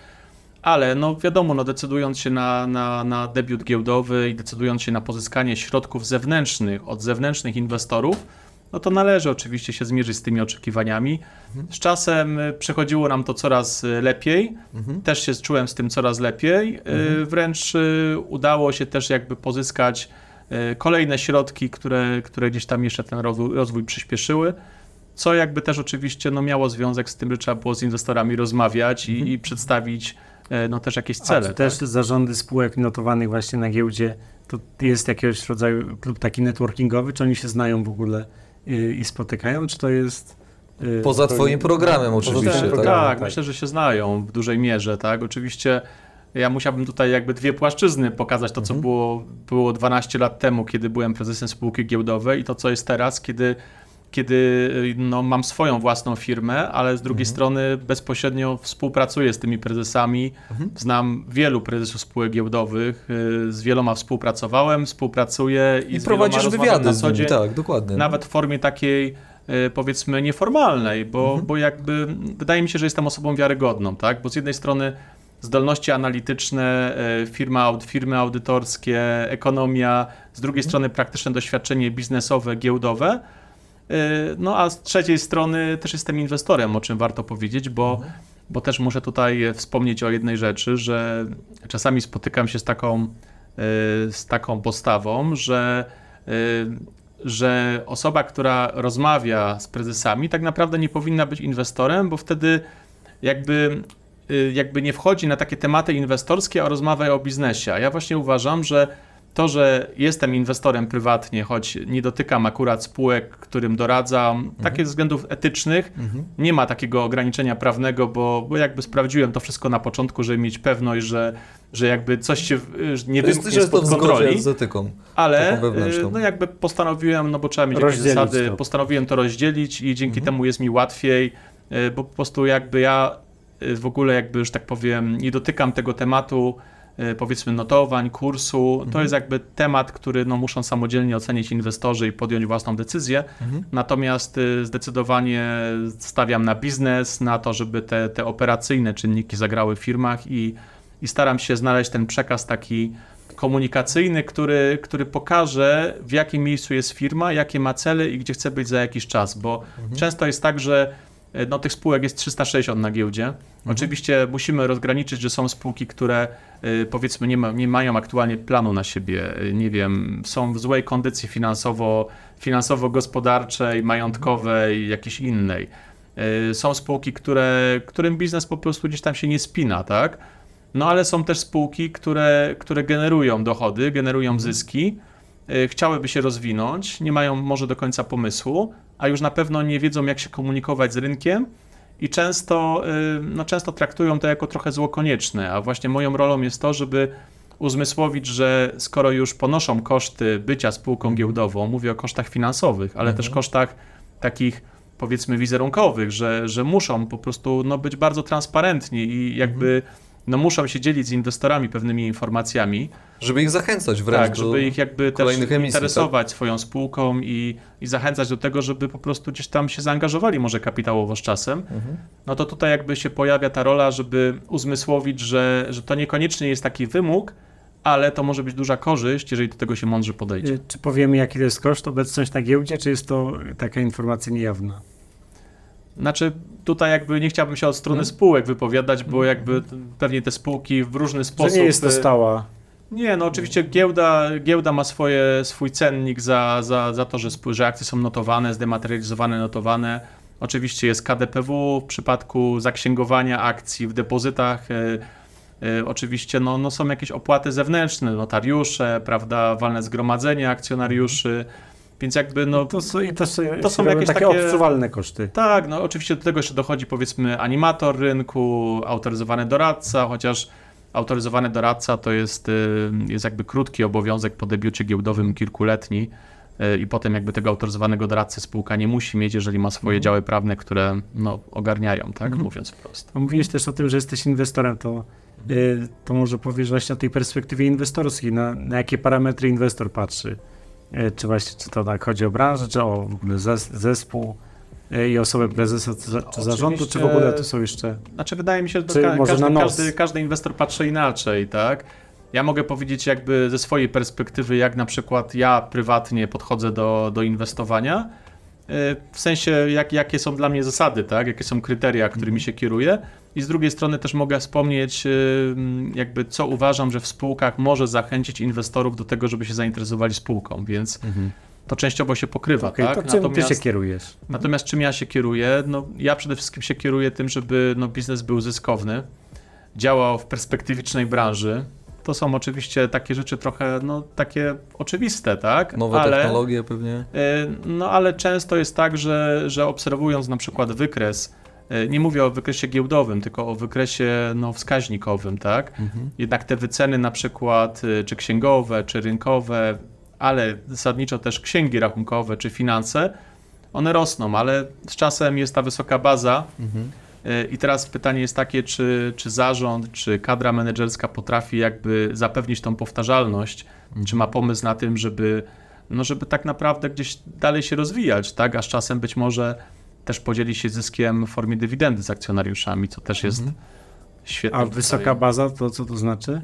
Ale no wiadomo, no decydując się na, na, na debiut giełdowy i decydując się na pozyskanie środków zewnętrznych od zewnętrznych inwestorów, no to należy oczywiście się zmierzyć z tymi oczekiwaniami. Z czasem y, przechodziło nam to coraz y, lepiej, Mhm. też się czułem z tym coraz lepiej. Y, Wręcz y, udało się też jakby pozyskać kolejne środki, które, które gdzieś tam jeszcze ten rozwój, rozwój przyspieszyły. Co jakby też oczywiście no, miało związek z tym, że trzeba było z inwestorami rozmawiać i, i przedstawić no, też jakieś A cele. czy też tak? zarządy spółek notowanych właśnie na giełdzie, to jest jakiegoś rodzaju klub taki networkingowy, czy oni się znają w ogóle i spotykają, czy to jest... y, Poza twoim programem Poza oczywiście, twoim tak? programem, tak, myślę, że się znają w dużej mierze, tak. Oczywiście ja musiałbym tutaj jakby dwie płaszczyzny pokazać, to co Mhm. było, było 12 lat temu, kiedy byłem prezesem spółki giełdowej i to co jest teraz, kiedy, kiedy y, no, mam swoją własną firmę, ale z drugiej Mhm. strony bezpośrednio współpracuję z tymi prezesami. Mhm. Znam wielu prezesów spółek giełdowych, y, z wieloma współpracowałem, współpracuję i, I prowadzisz wywiady na co dzień tak, dokładnie. nawet w formie takiej e, powiedzmy nieformalnej, bo, Mhm. bo jakby wydaje mi się, że jestem osobą wiarygodną, tak? Bo z jednej strony zdolności analityczne, firma, firmy audytorskie, ekonomia, z drugiej Mhm. strony praktyczne doświadczenie biznesowe, giełdowe. E, No a z trzeciej strony też jestem inwestorem, o czym warto powiedzieć, bo, Mhm. bo też muszę tutaj wspomnieć o jednej rzeczy, że czasami spotykam się z taką, e, z taką postawą, że e, że osoba, która rozmawia z prezesami, tak naprawdę nie powinna być inwestorem, bo wtedy jakby, jakby nie wchodzi na takie tematy inwestorskie, a rozmawia o biznesie. A ja właśnie uważam, że to, że jestem inwestorem prywatnie, choć nie dotykam akurat spółek, którym doradzam, takie ze względów etycznych, Mhm. nie ma takiego ograniczenia prawnego, bo, bo jakby sprawdziłem to wszystko na początku, żeby mieć pewność, że, że jakby coś się y, nie To wymknie jest spod kontroli. z etyką. Ale y, no jakby postanowiłem, no bo trzeba mieć jakieś zasady, to. postanowiłem to rozdzielić i dzięki Mhm. temu jest mi łatwiej, y, bo po prostu jakby ja w ogóle jakby już tak powiem nie dotykam tego tematu powiedzmy notowań, kursu. To Mhm. jest jakby temat, który no, muszą samodzielnie ocenić inwestorzy i podjąć własną decyzję. Mhm. Natomiast y, zdecydowanie stawiam na biznes, na to, żeby te, te operacyjne czynniki zagrały w firmach i, i staram się znaleźć ten przekaz taki komunikacyjny, który, który pokaże, w jakim miejscu jest firma, jakie ma cele i gdzie chce być za jakiś czas, bo często jest tak, że e, no, tych spółek jest 360 na giełdzie. Oczywiście musimy rozgraniczyć, że są spółki, które y, powiedzmy nie, ma, nie mają aktualnie planu na siebie, y, nie wiem, są w złej kondycji finansowo, finansowo-gospodarczej, majątkowej, jakiejś innej. Są spółki, które, którym biznes po prostu gdzieś tam się nie spina, tak? No ale są też spółki, które, które generują dochody, generują zyski, y, chciałyby się rozwinąć, nie mają może do końca pomysłu, a już na pewno nie wiedzą, jak się komunikować z rynkiem i często, y, no, często traktują to jako trochę zło konieczne, a właśnie moją rolą jest to, żeby uzmysłowić, że skoro już ponoszą koszty bycia spółką giełdową, mówię o kosztach finansowych, ale też kosztach takich powiedzmy wizerunkowych, że, że muszą po prostu no, być bardzo transparentni i jakby no muszą się dzielić z inwestorami pewnymi informacjami, Żeby ich zachęcać wręcz tak, do żeby ich jakby też emisji, tak? interesować swoją spółką i, i zachęcać do tego, żeby po prostu gdzieś tam się zaangażowali może kapitałowo z czasem, Mhm. no to tutaj jakby się pojawia ta rola, żeby uzmysłowić, że, że to niekoniecznie jest taki wymóg, ale to może być duża korzyść, jeżeli do tego się mądrze podejdzie. Czy powiemy, jaki to jest koszt obecność na giełdzie, czy jest to taka informacja niejawna? Znaczy, tutaj jakby nie chciałbym się od strony Hmm? spółek wypowiadać, bo jakby t- pewnie te spółki w różny Że sposób... nie jest to y, stała. Nie, no oczywiście giełda, giełda ma swoje, swój cennik za, za, za to, że, że akcje są notowane, zdematerializowane, notowane. Oczywiście jest KDPW w przypadku zaksięgowania akcji w depozytach. e, e, oczywiście no, no są jakieś opłaty zewnętrzne, notariusze, prawda, walne zgromadzenie akcjonariuszy, więc jakby no... To to To są jakieś takie, takie- odczuwalne koszty. Tak, no oczywiście do tego jeszcze dochodzi powiedzmy animator rynku, autoryzowany doradca, chociaż autoryzowany doradca to jest, y, jest jakby krótki obowiązek po debiucie giełdowym, kilkuletni y, i potem jakby tego autoryzowanego doradcy spółka nie musi mieć, jeżeli ma swoje działy prawne, które no, ogarniają, tak, mówiąc wprost. Mówiłeś też o tym, że jesteś inwestorem, to, y, to może powiesz właśnie o tej perspektywie inwestorskiej, na, na jakie parametry inwestor patrzy. Y, Czy właśnie, czy to tak chodzi o branżę, czy o zespół y, i osobę prezesa, czy, za- czy zarządu, czy w ogóle tu są jeszcze... Znaczy wydaje mi się, że ka- każdy, każdy, każdy inwestor patrzy inaczej, tak? Ja mogę powiedzieć jakby ze swojej perspektywy, jak na przykład ja prywatnie podchodzę do, do inwestowania, yy, w sensie jak, jakie są dla mnie zasady, tak? Jakie są kryteria, którymi się kieruję i z drugiej strony też mogę wspomnieć yy, jakby co uważam, że w spółkach może zachęcić inwestorów do tego, żeby się zainteresowali spółką, więc to częściowo się pokrywa, Okej, tak? to czym ty się kierujesz? Natomiast czym ja się kieruję? No, ja przede wszystkim się kieruję tym, żeby no, biznes był zyskowny, działał w perspektywicznej branży. To są oczywiście takie rzeczy trochę, no, takie oczywiste, tak? Nowe ale, technologie pewnie. y, No, ale często jest tak, że, że obserwując na przykład wykres, y, nie mówię o wykresie giełdowym, tylko o wykresie no, wskaźnikowym, tak? Mhm. Jednak te wyceny na przykład y, czy księgowe, czy rynkowe, ale zasadniczo też księgi rachunkowe, czy finanse, one rosną, ale z czasem jest ta wysoka baza Mhm. y, i teraz pytanie jest takie, czy, czy zarząd, czy kadra menedżerska potrafi jakby zapewnić tą powtarzalność, czy ma pomysł na tym, żeby, no żeby tak naprawdę gdzieś dalej się rozwijać, tak? A z czasem być może też podzieli się zyskiem w formie dywidendy z akcjonariuszami, co też jest Mhm. świetne. A wysoka baza, to co to znaczy?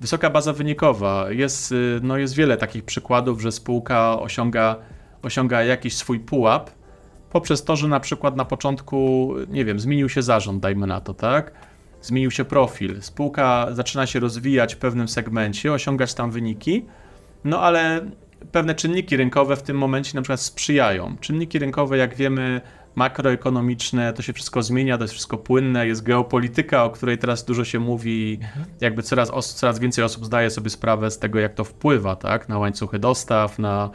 Wysoka baza wynikowa. Jest, y, no jest wiele takich przykładów, że spółka osiąga, osiąga jakiś swój pułap poprzez to, że na przykład na początku, nie wiem, zmienił się zarząd, dajmy na to, tak? Zmienił się profil. Spółka zaczyna się rozwijać w pewnym segmencie, osiągać tam wyniki, no ale pewne czynniki rynkowe w tym momencie na przykład sprzyjają. Czynniki rynkowe, jak wiemy, makroekonomiczne, to się wszystko zmienia, to jest wszystko płynne, jest geopolityka, o której teraz dużo się mówi, jakby coraz, os- coraz więcej osób zdaje sobie sprawę z tego, jak to wpływa, tak, na łańcuchy dostaw, na,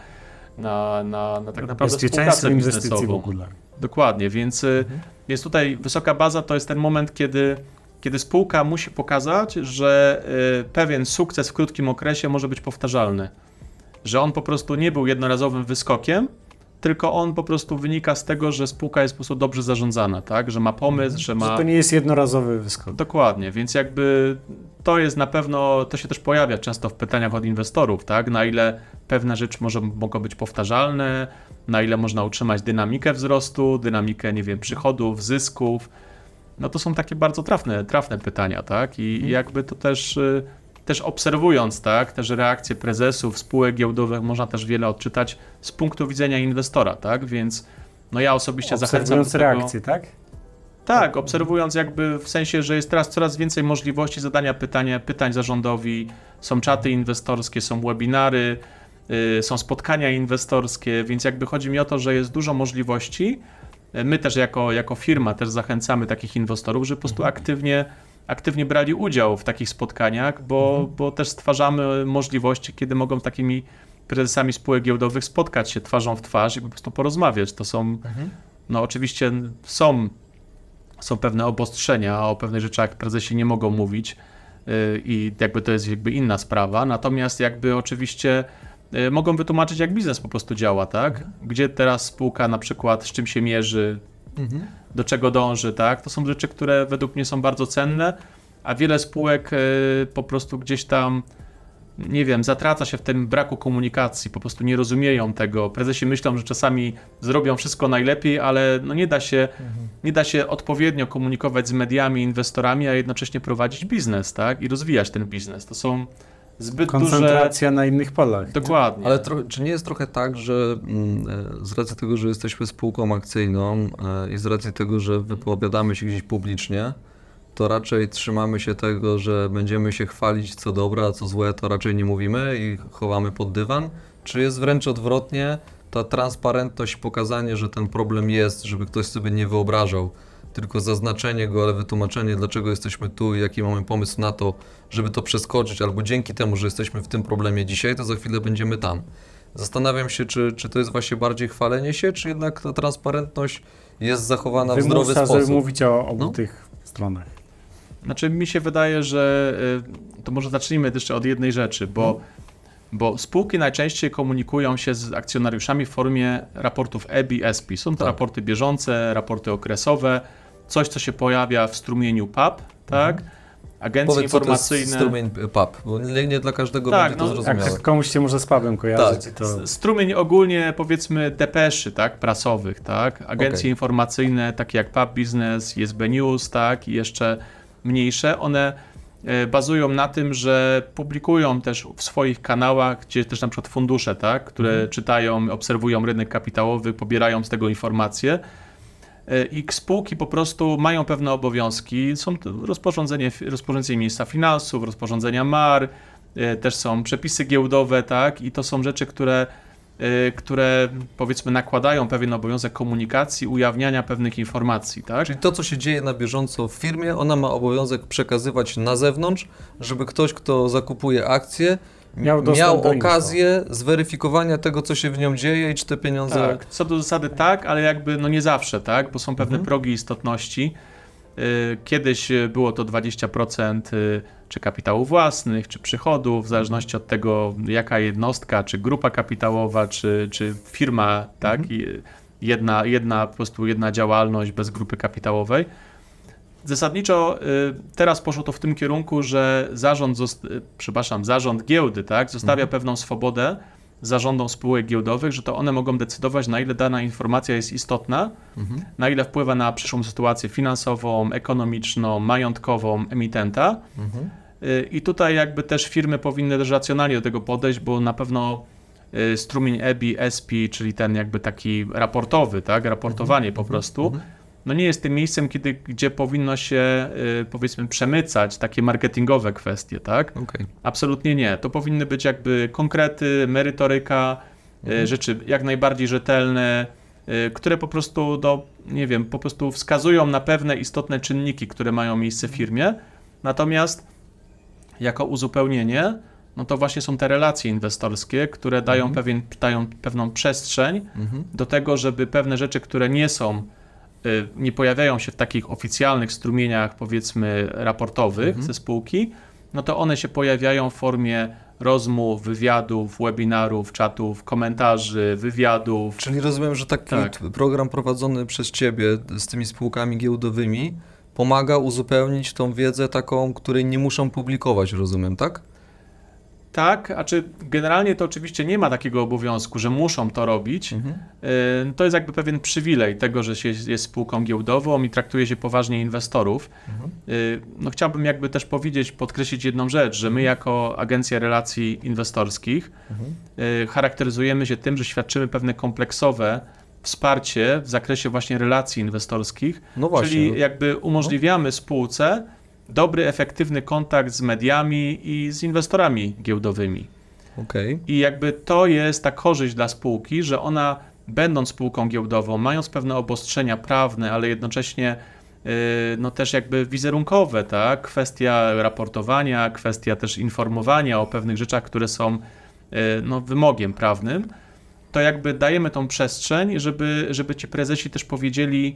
na, na, na tak naprawdę współpracę inwestycji w ogóle. Dokładnie, więc, y, więc tutaj wysoka baza to jest ten moment, kiedy, kiedy spółka musi pokazać, że y, pewien sukces w krótkim okresie może być powtarzalny. Że on po prostu nie był jednorazowym wyskokiem, tylko on po prostu wynika z tego, że spółka jest po prostu dobrze zarządzana, tak? Że ma pomysł, że ma... Że to nie jest jednorazowy wyskok. Dokładnie, więc jakby to jest na pewno, to się też pojawia często w pytaniach od inwestorów, tak? Na ile pewne rzeczy może, mogą być powtarzalne, na ile można utrzymać dynamikę wzrostu, dynamikę, nie wiem, przychodów, zysków. No to są takie bardzo trafne, trafne pytania, tak? I i jakby to też, y, też obserwując, tak, też reakcje prezesów, spółek giełdowych, można też wiele odczytać z punktu widzenia inwestora, tak? Więc no ja osobiście zachęcam do Obserwując tego, reakcje, tak? tak, obserwując jakby w sensie, że jest teraz coraz więcej możliwości zadania pytania, pytań zarządowi, są czaty inwestorskie, są webinary, y, są spotkania inwestorskie, więc jakby chodzi mi o to, że jest dużo możliwości. Y, My też jako, jako firma też zachęcamy takich inwestorów, żeby po prostu aktywnie, aktywnie brali udział w takich spotkaniach, bo, bo też stwarzamy możliwości, kiedy mogą takimi prezesami spółek giełdowych spotkać się twarzą w twarz i po prostu porozmawiać. To są, no oczywiście są są pewne obostrzenia, o pewnych rzeczach prezesie nie mogą mówić yy, i jakby to jest jakby inna sprawa, natomiast jakby oczywiście yy, mogą wytłumaczyć jak biznes po prostu działa, tak? Gdzie teraz spółka na przykład z czym się mierzy, Mhm. Do czego dąży, tak? To są rzeczy, które według mnie są bardzo cenne, a wiele spółek e, po prostu gdzieś tam nie wiem, zatraca się w tym braku komunikacji, po prostu nie rozumieją tego. Prezesi myślą, że czasami zrobią wszystko najlepiej, ale no nie, da się, nie da się odpowiednio komunikować z mediami, inwestorami, a jednocześnie prowadzić biznes, tak? I rozwijać ten biznes. To są zbyt duże... Koncentracja na innych polach. Dokładnie. Ale tro, czy nie jest trochę tak, że mm, e, z racji tego, że jesteśmy spółką akcyjną e, i z racji tego, że wypowiadamy się gdzieś publicznie, to raczej trzymamy się tego, że będziemy się chwalić co dobre, a co złe to raczej nie mówimy i chowamy pod dywan? Czy jest wręcz odwrotnie, ta transparentność, pokazanie, że ten problem jest, żeby ktoś sobie nie wyobrażał, tylko zaznaczenie go, ale wytłumaczenie, dlaczego jesteśmy tu i jaki mamy pomysł na to, żeby to przeskoczyć, albo dzięki temu, że jesteśmy w tym problemie dzisiaj, to za chwilę będziemy tam. Zastanawiam się, czy, czy to jest właśnie bardziej chwalenie się, czy jednak ta transparentność jest zachowana w zdrowy sposób. żeby mówić o obu No. tych stronach. Znaczy mi się wydaje, że y, to może zacznijmy jeszcze od jednej rzeczy, bo, bo spółki najczęściej komunikują się z akcjonariuszami w formie raportów EBI, SP. Są to Tak. raporty bieżące, raporty okresowe, coś co się pojawia w strumieniu PAP, tak? Agencje Powiedz, co to jest informacyjne. strumień PAP, bo nie, nie dla każdego Tak, będzie to no, zrozumiałe. Jak komuś się może z pubem kojarzyć, Tak. to Strumień ogólnie powiedzmy depeszy, tak, prasowych, tak, agencje Okej. informacyjne takie jak Pub Business, ISB News, tak, i jeszcze mniejsze, one e, bazują na tym, że publikują też w swoich kanałach, gdzie też na przykład fundusze, tak, które Mhm. czytają, obserwują rynek kapitałowy, pobierają z tego informacje. E, I spółki po prostu mają pewne obowiązki. Są rozporządzenie, rozporządzenie ministra finansów, rozporządzenia MAR, e, też są przepisy giełdowe, tak? I to są rzeczy, które, e, które powiedzmy nakładają pewien obowiązek komunikacji, ujawniania pewnych informacji, tak? Czyli to, co się dzieje na bieżąco w firmie, ona ma obowiązek przekazywać na zewnątrz, żeby ktoś, kto zakupuje akcje, Miał miał, okazję zweryfikowania tego, co się w nią dzieje i czy te pieniądze... Tak, co do zasady tak, ale jakby no nie zawsze, tak, bo są pewne Mhm. progi istotności. Y, Kiedyś y, było to 20% y, czy kapitału własnych, czy przychodów, w zależności od tego, jaka jednostka, czy grupa kapitałowa, czy, czy firma, tak, i jedna, jedna, po prostu jedna działalność bez grupy kapitałowej. Zasadniczo y, teraz poszło to w tym kierunku, że zarząd, y, przepraszam, zarząd giełdy, tak, zostawia pewną swobodę zarządom spółek giełdowych, że to one mogą decydować, na ile dana informacja jest istotna, Mhm. na ile wpływa na przyszłą sytuację finansową, ekonomiczną, majątkową emitenta. Mhm. Y, I tutaj jakby też firmy powinny też racjonalnie do tego podejść, bo na pewno strumień EBI, SP, czyli ten jakby taki raportowy, tak, raportowanie po prostu, mhm. No nie jest tym miejscem, kiedy, gdzie powinno się y, powiedzmy przemycać takie marketingowe kwestie, tak? Okej. Absolutnie nie. To powinny być jakby konkrety, merytoryka, y, Mhm. rzeczy jak najbardziej rzetelne, y, które po prostu do, nie wiem, po prostu wskazują na pewne istotne czynniki, które mają miejsce w firmie. Natomiast jako uzupełnienie, no to właśnie są te relacje inwestorskie, które dają, Mhm. pewien, dają pewną przestrzeń Mhm. do tego, żeby pewne rzeczy, które nie są, nie pojawiają się w takich oficjalnych strumieniach, powiedzmy, raportowych Mhm. ze spółki, no to one się pojawiają w formie rozmów, wywiadów, webinarów, czatów, komentarzy, wywiadów. Czyli rozumiem, że taki Tak. program prowadzony przez Ciebie z tymi spółkami giełdowymi pomaga uzupełnić tą wiedzę taką, której nie muszą publikować, rozumiem, tak? Tak, a czy generalnie to oczywiście nie ma takiego obowiązku, że muszą to robić. Mhm. Y, To jest jakby pewien przywilej tego, że się jest spółką giełdową i traktuje się poważnie inwestorów. Mhm. Y, No chciałbym jakby też powiedzieć, podkreślić jedną rzecz, że my jako Agencja Relacji Inwestorskich Mhm. y, charakteryzujemy się tym, że świadczymy pewne kompleksowe wsparcie w zakresie właśnie relacji inwestorskich, No właśnie. czyli jakby umożliwiamy spółce dobry, efektywny kontakt z mediami i z inwestorami giełdowymi. Okej. I jakby to jest ta korzyść dla spółki, że ona, będąc spółką giełdową, mając pewne obostrzenia prawne, ale jednocześnie yy, no też jakby wizerunkowe, tak? Kwestia raportowania, kwestia też informowania o pewnych rzeczach, które są yy, no, wymogiem prawnym, to jakby dajemy tą przestrzeń, żeby, żeby ci prezesi też powiedzieli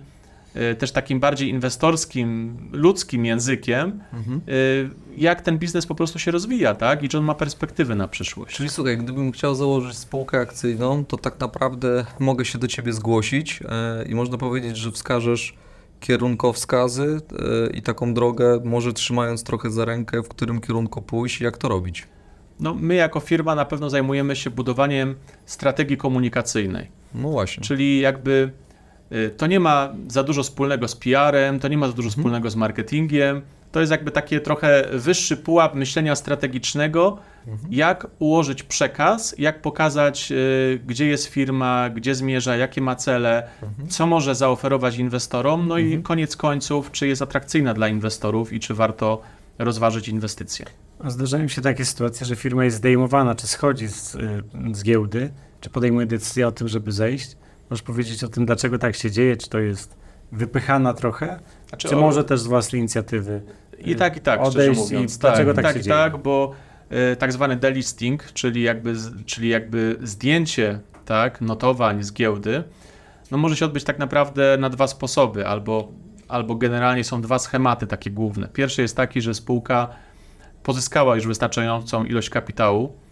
też takim bardziej inwestorskim, ludzkim językiem, Mhm. yy, jak ten biznes po prostu się rozwija, tak? I czy on ma perspektywy na przyszłość. Czyli słuchaj, gdybym chciał założyć spółkę akcyjną, to tak naprawdę mogę się do Ciebie zgłosić e, i można powiedzieć, że wskażesz kierunkowskazy e, i taką drogę, może trzymając trochę za rękę, w którym kierunku pójść i jak to robić? No, my jako firma na pewno zajmujemy się budowaniem strategii komunikacyjnej. No właśnie. Czyli jakby y, to nie ma za dużo wspólnego z PR-em, to nie ma za dużo wspólnego z marketingiem. To jest jakby takie trochę wyższy pułap myślenia strategicznego, jak ułożyć przekaz, jak pokazać, y, gdzie jest firma, gdzie zmierza, jakie ma cele, co może zaoferować inwestorom, no i koniec końców, czy jest atrakcyjna dla inwestorów i czy warto rozważyć inwestycje. A Zdarzają się takie sytuacje, że firma jest zdejmowana, czy schodzi z, y, z giełdy, czy podejmuje decyzję o tym, żeby zejść. Możesz powiedzieć o tym, dlaczego tak się dzieje, czy to jest wypychana trochę, Znaczy, czy o- może też z własnej inicjatywy. I tak, i tak, szczerze odejść i mówiąc. dlaczego tak tak, się i dzieje? tak, bo y, tak zwany delisting, czyli jakby, czyli jakby zdjęcie tak, notowań z giełdy, no może się odbyć tak naprawdę na dwa sposoby, albo, albo generalnie są dwa schematy takie główne. Pierwszy jest taki, że spółka pozyskała już wystarczającą ilość kapitału, y,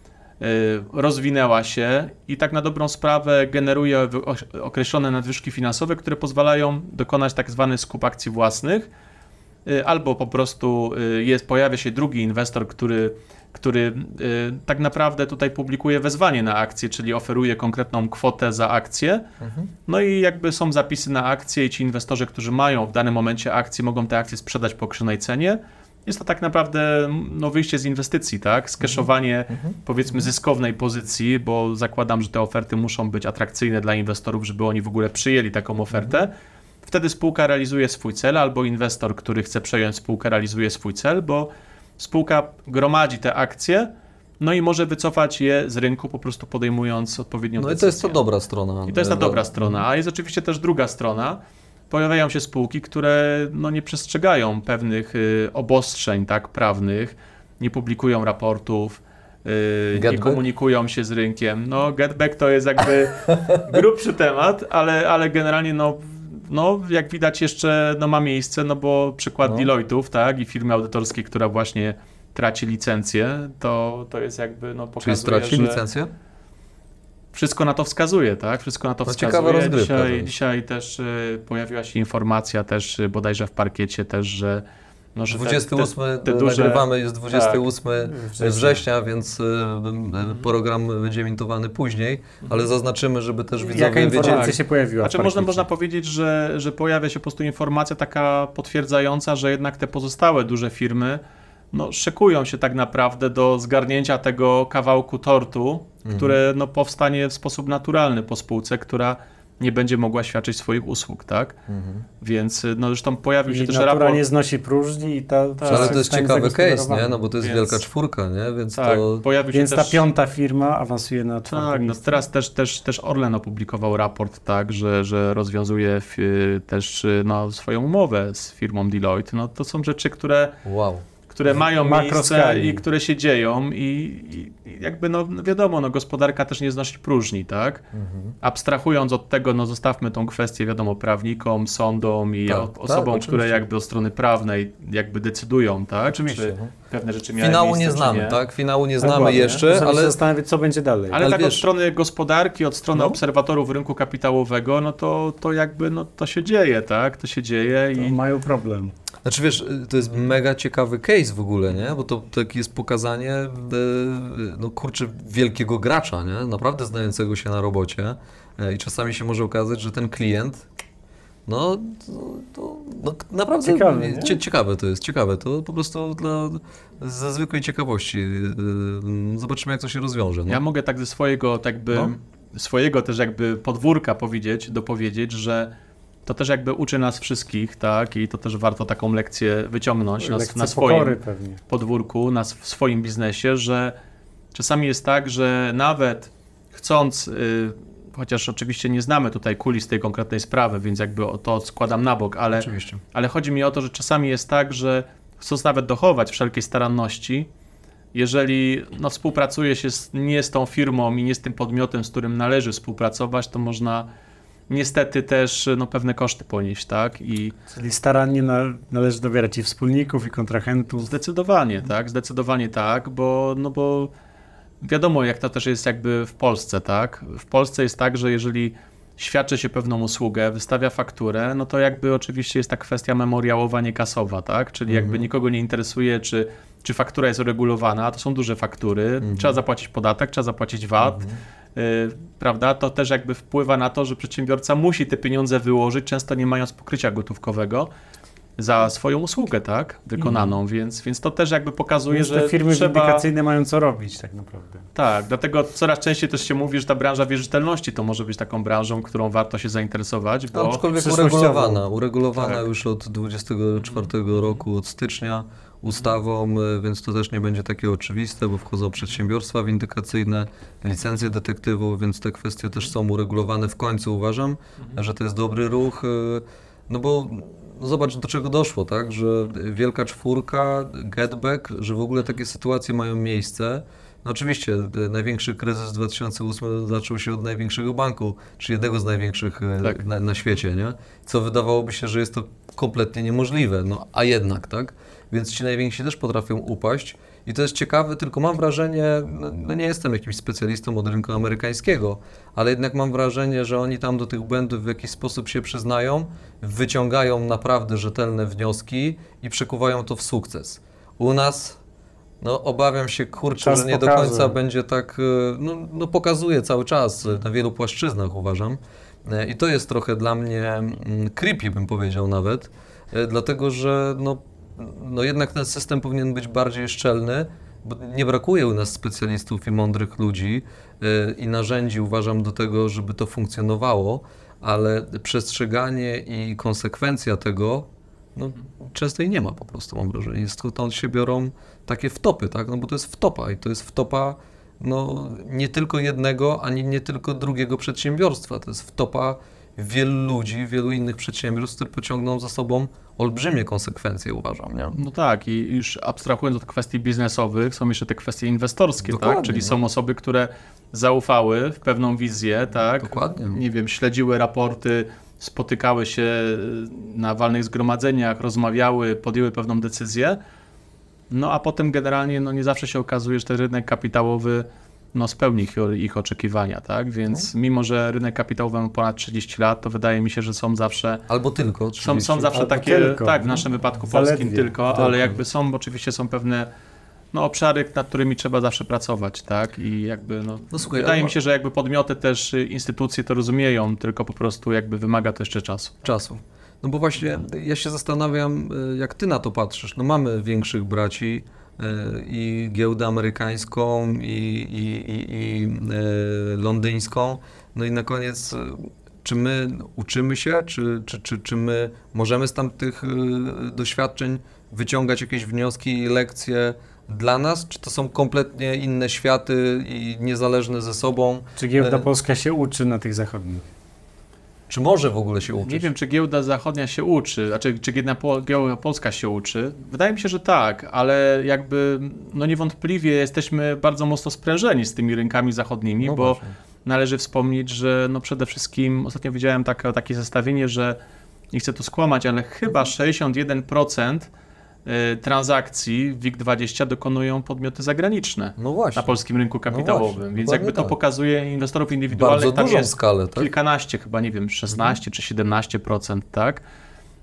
rozwinęła się i tak na dobrą sprawę generuje określone nadwyżki finansowe, które pozwalają dokonać tak zwany skup akcji własnych, y, albo po prostu y, jest, pojawia się drugi inwestor, który, który tak naprawdę tutaj publikuje wezwanie na akcję, czyli oferuje konkretną kwotę za akcję. No i jakby są zapisy na akcje i ci inwestorzy, którzy mają w danym momencie akcje, mogą te akcje sprzedać po określonej cenie. Jest to tak naprawdę no, wyjście z inwestycji, tak? Skeszowanie powiedzmy zyskownej pozycji, bo zakładam, że te oferty muszą być atrakcyjne dla inwestorów, żeby oni w ogóle przyjęli taką ofertę. Wtedy spółka realizuje swój cel, albo inwestor, który chce przejąć spółkę, realizuje swój cel, bo spółka gromadzi te akcje, no i może wycofać je z rynku, po prostu podejmując odpowiednią No i decyzję. to jest to dobra strona. I to jest ta dobra strona, a jest oczywiście też druga strona. Pojawiają się spółki, które no, nie przestrzegają pewnych y, obostrzeń tak, prawnych, nie publikują raportów, y, nie Getback? komunikują się z rynkiem. No, getback to jest jakby grubszy temat, ale, ale generalnie no, no, jak widać jeszcze no, ma miejsce, no bo przykład No. Deloitte'ów tak, i firmy audytorskiej, która właśnie traci licencję, to, to jest jakby no, pokazuje, Czyli straci że... licencję? Wszystko na to wskazuje, tak? Wszystko na to No, wskazuje. ciekawa rozgrywka to Dzisiaj, jest. dzisiaj też y, pojawiła się informacja też y, bodajże w parkiecie też, że no, że te- 28 te, te duże... nagrywamy, jest 28 Września. września, więc y, y, program będzie emitowany później, ale zaznaczymy, żeby też Jaka widzowie informacja wiedzieli. się pojawiła? Znaczy można, można powiedzieć, że, że pojawia się po prostu informacja taka potwierdzająca, że jednak te pozostałe duże firmy no, szykują się tak naprawdę do zgarnięcia tego kawałku tortu, Mhm. które no, powstanie w sposób naturalny po spółce, która nie będzie mogła świadczyć swoich usług, tak? Mhm. Więc no zresztą pojawił się I też natura raport. nie znosi próżni i ta... Tak. Ale to jest ciekawy case, nie? No bo to jest Więc- wielka czwórka, nie? Więc Tak, to... pojawił się Więc też... ta piąta firma awansuje na czwarte Tak, no teraz też, też, też Orlen opublikował raport, tak, że, że rozwiązuje f, też y, no, swoją umowę z firmą Deloitte. No, to są rzeczy, które, Wow. Które mają miejsce i które się dzieją i, i jakby no wiadomo, no, gospodarka też nie znosi próżni, tak? Mhm. Abstrahując od tego, no zostawmy tą kwestię, wiadomo, prawnikom, sądom i Tak, o- tak, osobom, oczywiście. które jakby od strony prawnej jakby decydują, tak? Oczywiście. Czy pewne rzeczy miały Finału miejsce, nie znamy, nie. tak? Finału nie znamy Dokładnie. jeszcze, Możemy się ale zastanawiać, co będzie dalej. Ale, Ale tak od wiesz- strony gospodarki, od strony No. obserwatorów rynku kapitałowego, no to, to jakby no, to się dzieje, tak? To się dzieje To i mają problem. Znaczy wiesz, to jest mega ciekawy case w ogóle, nie? Bo to tak jest pokazanie, e, no kurczę, wielkiego gracza, nie? Naprawdę znającego się na robocie E, i czasami się może okazać, że ten klient, no, to, to, no naprawdę Ciekawe, cie, ciekawe to jest, ciekawe, to po prostu dla, ze zwykłej ciekawości. E, Zobaczymy jak to się rozwiąże. No. ja mogę tak ze swojego, tak jakby, No. swojego też jakby podwórka powiedzieć, dopowiedzieć, że to też jakby uczy nas wszystkich, tak? I to też warto taką lekcję wyciągnąć na, na swoim pewnie. podwórku, na, w swoim biznesie, że czasami jest tak, że nawet chcąc, y, chociaż oczywiście nie znamy tutaj kulis tej konkretnej sprawy, więc jakby o to składam na bok, ale, Oczywiście. ale chodzi mi o to, że czasami jest tak, że chcąc nawet dochować wszelkiej staranności, jeżeli no, współpracuje się z, nie z tą firmą i nie z tym podmiotem, z którym należy współpracować, to można niestety też no, pewne koszty ponieść, tak? I Czyli starannie na, należy dobierać i wspólników, i kontrahentów. Zdecydowanie tak, zdecydowanie tak, bo, no bo wiadomo jak to też jest jakby w Polsce, tak? W Polsce jest tak, że jeżeli świadczy się pewną usługę, wystawia fakturę, no to jakby oczywiście jest ta kwestia memoriałowa, nie kasowa, tak? Czyli jakby Mhm. nikogo nie interesuje, czy, czy faktura jest uregulowana, to są duże faktury, Mhm. trzeba zapłacić podatek, trzeba zapłacić VAT, y, prawda? To też jakby wpływa na to, że przedsiębiorca musi te pieniądze wyłożyć, często nie mając pokrycia gotówkowego za swoją usługę, tak? Wykonaną, więc, więc to też jakby pokazuje, Więc że te firmy trzeba... windykacyjne mają co robić tak naprawdę. Tak, dlatego coraz częściej też się mówi, że ta branża wierzytelności to może być taką branżą, którą warto się zainteresować, bo Aczkolwiek uregulowana, uregulowana Tak. już od 24 roku, od stycznia ustawą, y, więc to też nie będzie takie oczywiste, bo wchodzą przedsiębiorstwa windykacyjne, licencje detektywów, więc te kwestie też są uregulowane w końcu, uważam, że to jest dobry ruch, y, no bo no zobacz do czego doszło, tak, że Wielka Czwórka, Getback, że w ogóle takie sytuacje mają miejsce. No oczywiście y, największy kryzys 2008 zaczął się od największego banku, czy jednego z największych Tak. na, na świecie, nie? Co wydawałoby się, że jest to kompletnie niemożliwe, no a jednak, tak? Więc ci najwięksi też potrafią upaść i to jest ciekawe, tylko mam wrażenie, no, no nie jestem jakimś specjalistą od rynku amerykańskiego, ale jednak mam wrażenie, że oni tam do tych błędów w jakiś sposób się przyznają, wyciągają naprawdę rzetelne wnioski i przekuwają to w sukces. U nas no obawiam się, kurczę, Czas że nie do pokaże. końca będzie tak, y, no, no pokazuje cały czas, y, na wielu płaszczyznach uważam. Y, I to jest trochę dla mnie mm, creepy, bym powiedział nawet, dlatego że no, no jednak ten system powinien być bardziej szczelny, bo nie brakuje u nas specjalistów i mądrych ludzi y, i narzędzi, uważam, do tego, żeby to funkcjonowało, ale przestrzeganie i konsekwencja tego no, często jej nie ma po prostu, mam wrażenie. Stąd się biorą takie wtopy, tak? No bo to jest wtopa i to jest wtopa no, nie tylko jednego, ani nie tylko drugiego przedsiębiorstwa. To jest wtopa wielu ludzi, wielu innych przedsiębiorstw, które pociągną za sobą olbrzymie konsekwencje, uważam, nie? No tak, i już abstrahując od kwestii biznesowych, są jeszcze te kwestie inwestorskie, Dokładnie, tak? Czyli no. są osoby, które zaufały w pewną wizję, tak? Dokładnie. Nie wiem, śledziły raporty, spotykały się na walnych zgromadzeniach, rozmawiały, podjęły pewną decyzję. No a potem generalnie no, nie zawsze się okazuje, że ten rynek kapitałowy no, spełni ich, ich oczekiwania, tak? Więc mimo, że rynek kapitałowy ma ponad 30 lat, to wydaje mi się, że są zawsze Albo tylko. są, 30. są zawsze Albo takie, tylko, tak, w no. naszym wypadku Zaledwie polskim tylko, tylko. ale jakby są, oczywiście są pewne no, obszary, nad którymi trzeba zawsze pracować, tak? I jakby, no, No słuchaj, wydaje mi się, że jakby podmioty też, y, instytucje to rozumieją, tylko po prostu jakby wymaga to jeszcze czasu. czasu. No bo właśnie ja się zastanawiam, y, jak ty na to patrzysz. No mamy większych braci i giełdę amerykańską, i, i, i, i y, londyńską. No i na koniec, y, czy my uczymy się, czy, czy, czy, czy my możemy z tamtych y, doświadczeń wyciągać jakieś wnioski i lekcje dla nas, czy to są kompletnie inne światy i niezależne ze sobą? Czy giełda polska się uczy na tych zachodnich? Czy może w ogóle się uczyć? Nie wiem, czy giełda zachodnia się uczy, znaczy czy giełda, po, giełda polska się uczy. Wydaje mi się, że tak, ale jakby no niewątpliwie jesteśmy bardzo mocno sprężeni z tymi rynkami zachodnimi, No bo właśnie. należy wspomnieć, że no przede wszystkim ostatnio widziałem takie, takie zestawienie, że nie chcę tu skłamać, ale chyba 61% y, transakcji w WIG20 dokonują podmioty zagraniczne No właśnie. na polskim rynku kapitałowym, właśnie, więc jakby to tak. pokazuje inwestorów indywidualnych, Bardzo dużą skalę, tak? kilkanaście, chyba nie wiem, 16 czy 17%, tak?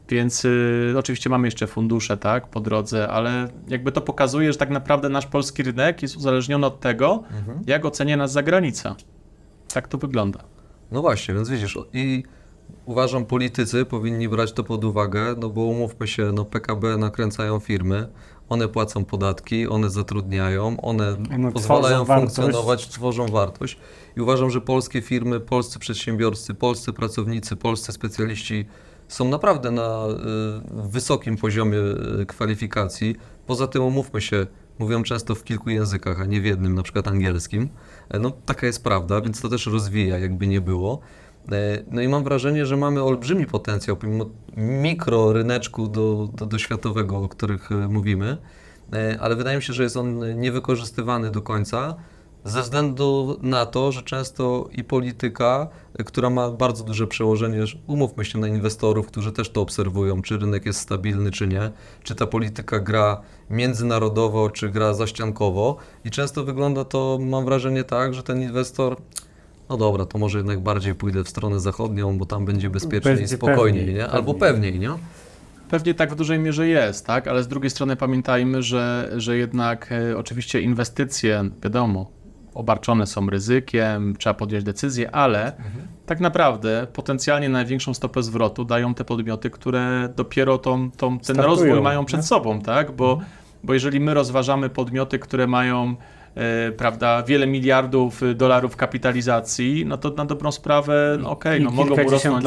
Więc y, oczywiście mamy jeszcze fundusze, tak, po drodze, ale jakby to pokazuje, że tak naprawdę nasz polski rynek jest uzależniony od tego, Mhm. jak ocenia nas zagranica. Tak to wygląda. No właśnie, więc widzisz, i uważam, politycy powinni brać to pod uwagę, no bo umówmy się, no PKB nakręcają firmy, one płacą podatki, one zatrudniają, one, One pozwalają tworzą wartość. funkcjonować, tworzą wartość. I uważam, że polskie firmy, polscy przedsiębiorcy, polscy pracownicy, polscy specjaliści są naprawdę na y, wysokim poziomie y, kwalifikacji. Poza tym umówmy się, mówią często w kilku językach, a nie w jednym, na przykład angielskim. E, No taka jest prawda, więc to też rozwija, jakby nie było. E, No i mam wrażenie, że mamy olbrzymi potencjał, pomimo mikroryneczku do, do, do światowego, o których e, mówimy, E, ale wydaje mi się, że jest on niewykorzystywany do końca, ze względu na to, że często i polityka, która ma bardzo duże przełożenie, że umówmy się na inwestorów, którzy też to obserwują, czy rynek jest stabilny, czy nie, czy ta polityka gra międzynarodowo, czy gra zaściankowo. I często wygląda to, mam wrażenie tak, że ten inwestor no dobra, to może jednak bardziej pójdę w stronę zachodnią, bo tam będzie bezpieczniej i Będzie spokojniej, pewniej, nie? Albo pewniej. nie? Pewnie tak w dużej mierze jest, tak? Ale z drugiej strony pamiętajmy, że, że jednak e, oczywiście inwestycje, wiadomo, obarczone są ryzykiem, trzeba podjąć decyzję, ale tak naprawdę potencjalnie największą stopę zwrotu dają te podmioty, które dopiero tą, tą, ten Startują, rozwój mają przed nie? sobą, tak? Bo, bo jeżeli my rozważamy podmioty, które mają prawda, wiele miliardów y, dolarów kapitalizacji, no to na dobrą sprawę, no okej, I no mogą urosnąć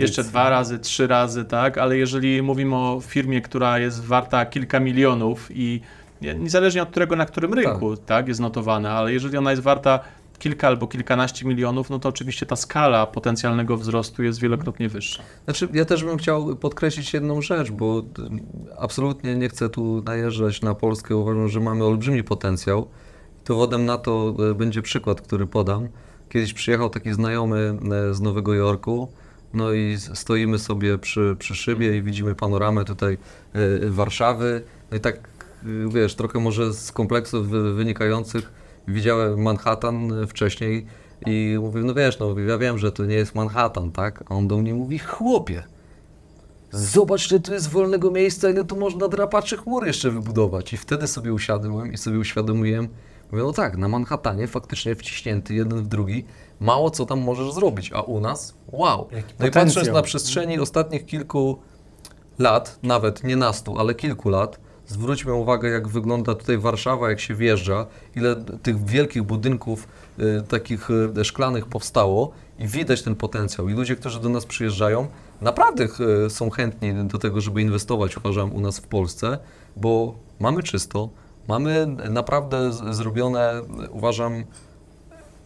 jeszcze dwa razy, trzy razy, tak? Ale jeżeli mówimy o firmie, która jest warta kilka milionów i nie- niezależnie od którego, na którym rynku, tak, jest notowana, ale jeżeli ona jest warta kilka albo kilkanaście milionów, no to oczywiście ta skala potencjalnego wzrostu jest wielokrotnie wyższa. Znaczy, ja też bym chciał podkreślić jedną rzecz, bo y, absolutnie nie chcę tu najeżdżać na Polskę. Uważam, że mamy olbrzymi potencjał. Dowodem na to y, będzie przykład, który podam. Kiedyś przyjechał taki znajomy y, z Nowego Jorku, no i stoimy sobie przy, przy szybie i widzimy panoramę tutaj y, Warszawy. No i tak, wiesz, trochę może z kompleksów wy- wynikających widziałem Manhattan wcześniej i mówię, no wiesz, no ja wiem, że to nie jest Manhattan, tak? A on do mnie mówi, chłopie, zobacz, ile tu jest wolnego miejsca, ile tu można drapaczy chmur jeszcze wybudować. I wtedy sobie usiadłem i sobie uświadomiłem, mówię, no tak, na Manhattanie faktycznie wciśnięty jeden w drugi, mało co tam możesz zrobić, a u nas, wow. Jaki No i patrząc na przestrzeni ostatnich kilku lat, nawet nie nastu, ale kilku lat, zwróćmy uwagę, jak wygląda tutaj Warszawa, jak się wjeżdża, ile tych wielkich budynków y, takich y, szklanych powstało i widać ten potencjał. I ludzie, którzy do nas przyjeżdżają, naprawdę y, są chętni do tego, żeby inwestować, uważam, u nas w Polsce, bo mamy czysto, mamy naprawdę zrobione, uważam,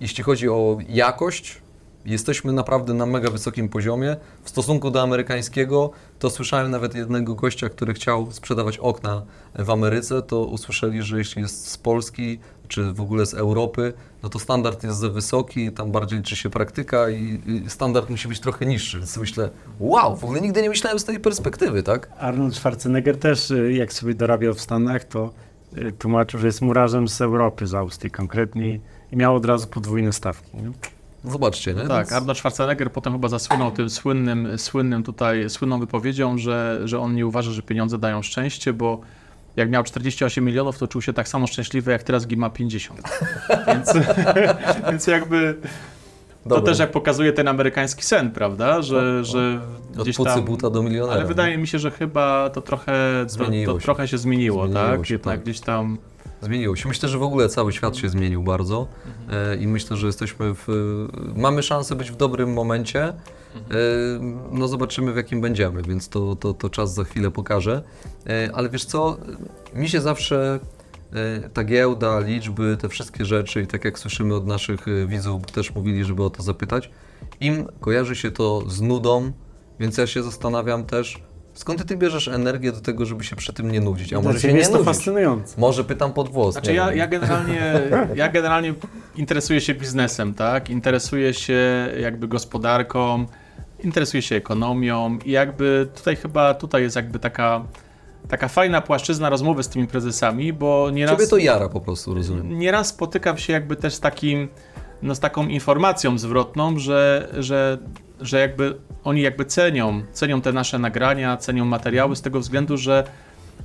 jeśli chodzi o jakość, jesteśmy naprawdę na mega wysokim poziomie. W stosunku do amerykańskiego, to słyszałem nawet jednego gościa, który chciał sprzedawać okna w Ameryce, to usłyszeli, że jeśli jest z Polski, czy w ogóle z Europy, no to standard jest za wysoki, tam bardziej liczy się praktyka i, i standard musi być trochę niższy. Więc myślę, wow, w ogóle nigdy nie myślałem z tej perspektywy, tak? Arnold Schwarzenegger też, y, jak sobie dorabiał w Stanach, to tłumaczył, że jest murarzem z Europy, z Austrii konkretnie i miał od razu podwójne stawki. Nie? Zobaczcie, nie? Tak, Więc- Arnold Schwarzenegger potem chyba zasłynął tym słynnym, słynnym tutaj, słynną wypowiedzią, że, że on nie uważa, że pieniądze dają szczęście, bo jak miał 48 milionów, to czuł się tak samo szczęśliwy, jak teraz, gdy ma 50. Więc, więc jakby to Dobra. też jak pokazuje ten amerykański sen, prawda, że, że Od gdzieś pucy tam... buta do milionera. Ale wydaje mi się, że chyba to trochę, to, Zmieniło to się. trochę się zmieniło, Zmieniło tak? się, Jednak tak. gdzieś tam... Zmieniło się. Myślę, że w ogóle cały świat się zmienił bardzo e, i myślę, że jesteśmy w, mamy szansę być w dobrym momencie. E, no zobaczymy w jakim będziemy, więc to, to, to czas za chwilę pokaże. E, ale wiesz co, mi się zawsze ta giełda, liczby, te wszystkie rzeczy i tak jak słyszymy od naszych e, widzów, też mówili, żeby o to zapytać, im kojarzy się to z nudą, więc ja się zastanawiam też, skąd ty bierzesz energię do tego, żeby się przy tym nie nudzić, a Dla może się nie jest to nudzić. fascynujące. Może pytam pod włos. Znaczy ja, ja, generalnie, ja generalnie interesuję się biznesem, tak? Interesuję się jakby gospodarką, interesuję się ekonomią i jakby tutaj chyba tutaj jest jakby taka, taka fajna płaszczyzna rozmowy z tymi prezesami, bo nieraz, Ciebie to jara po prostu, rozumiem. nieraz spotykam się jakby też z takim, no z taką informacją zwrotną, że, że, że jakby oni jakby cenią, cenią te nasze nagrania, cenią materiały z tego względu, że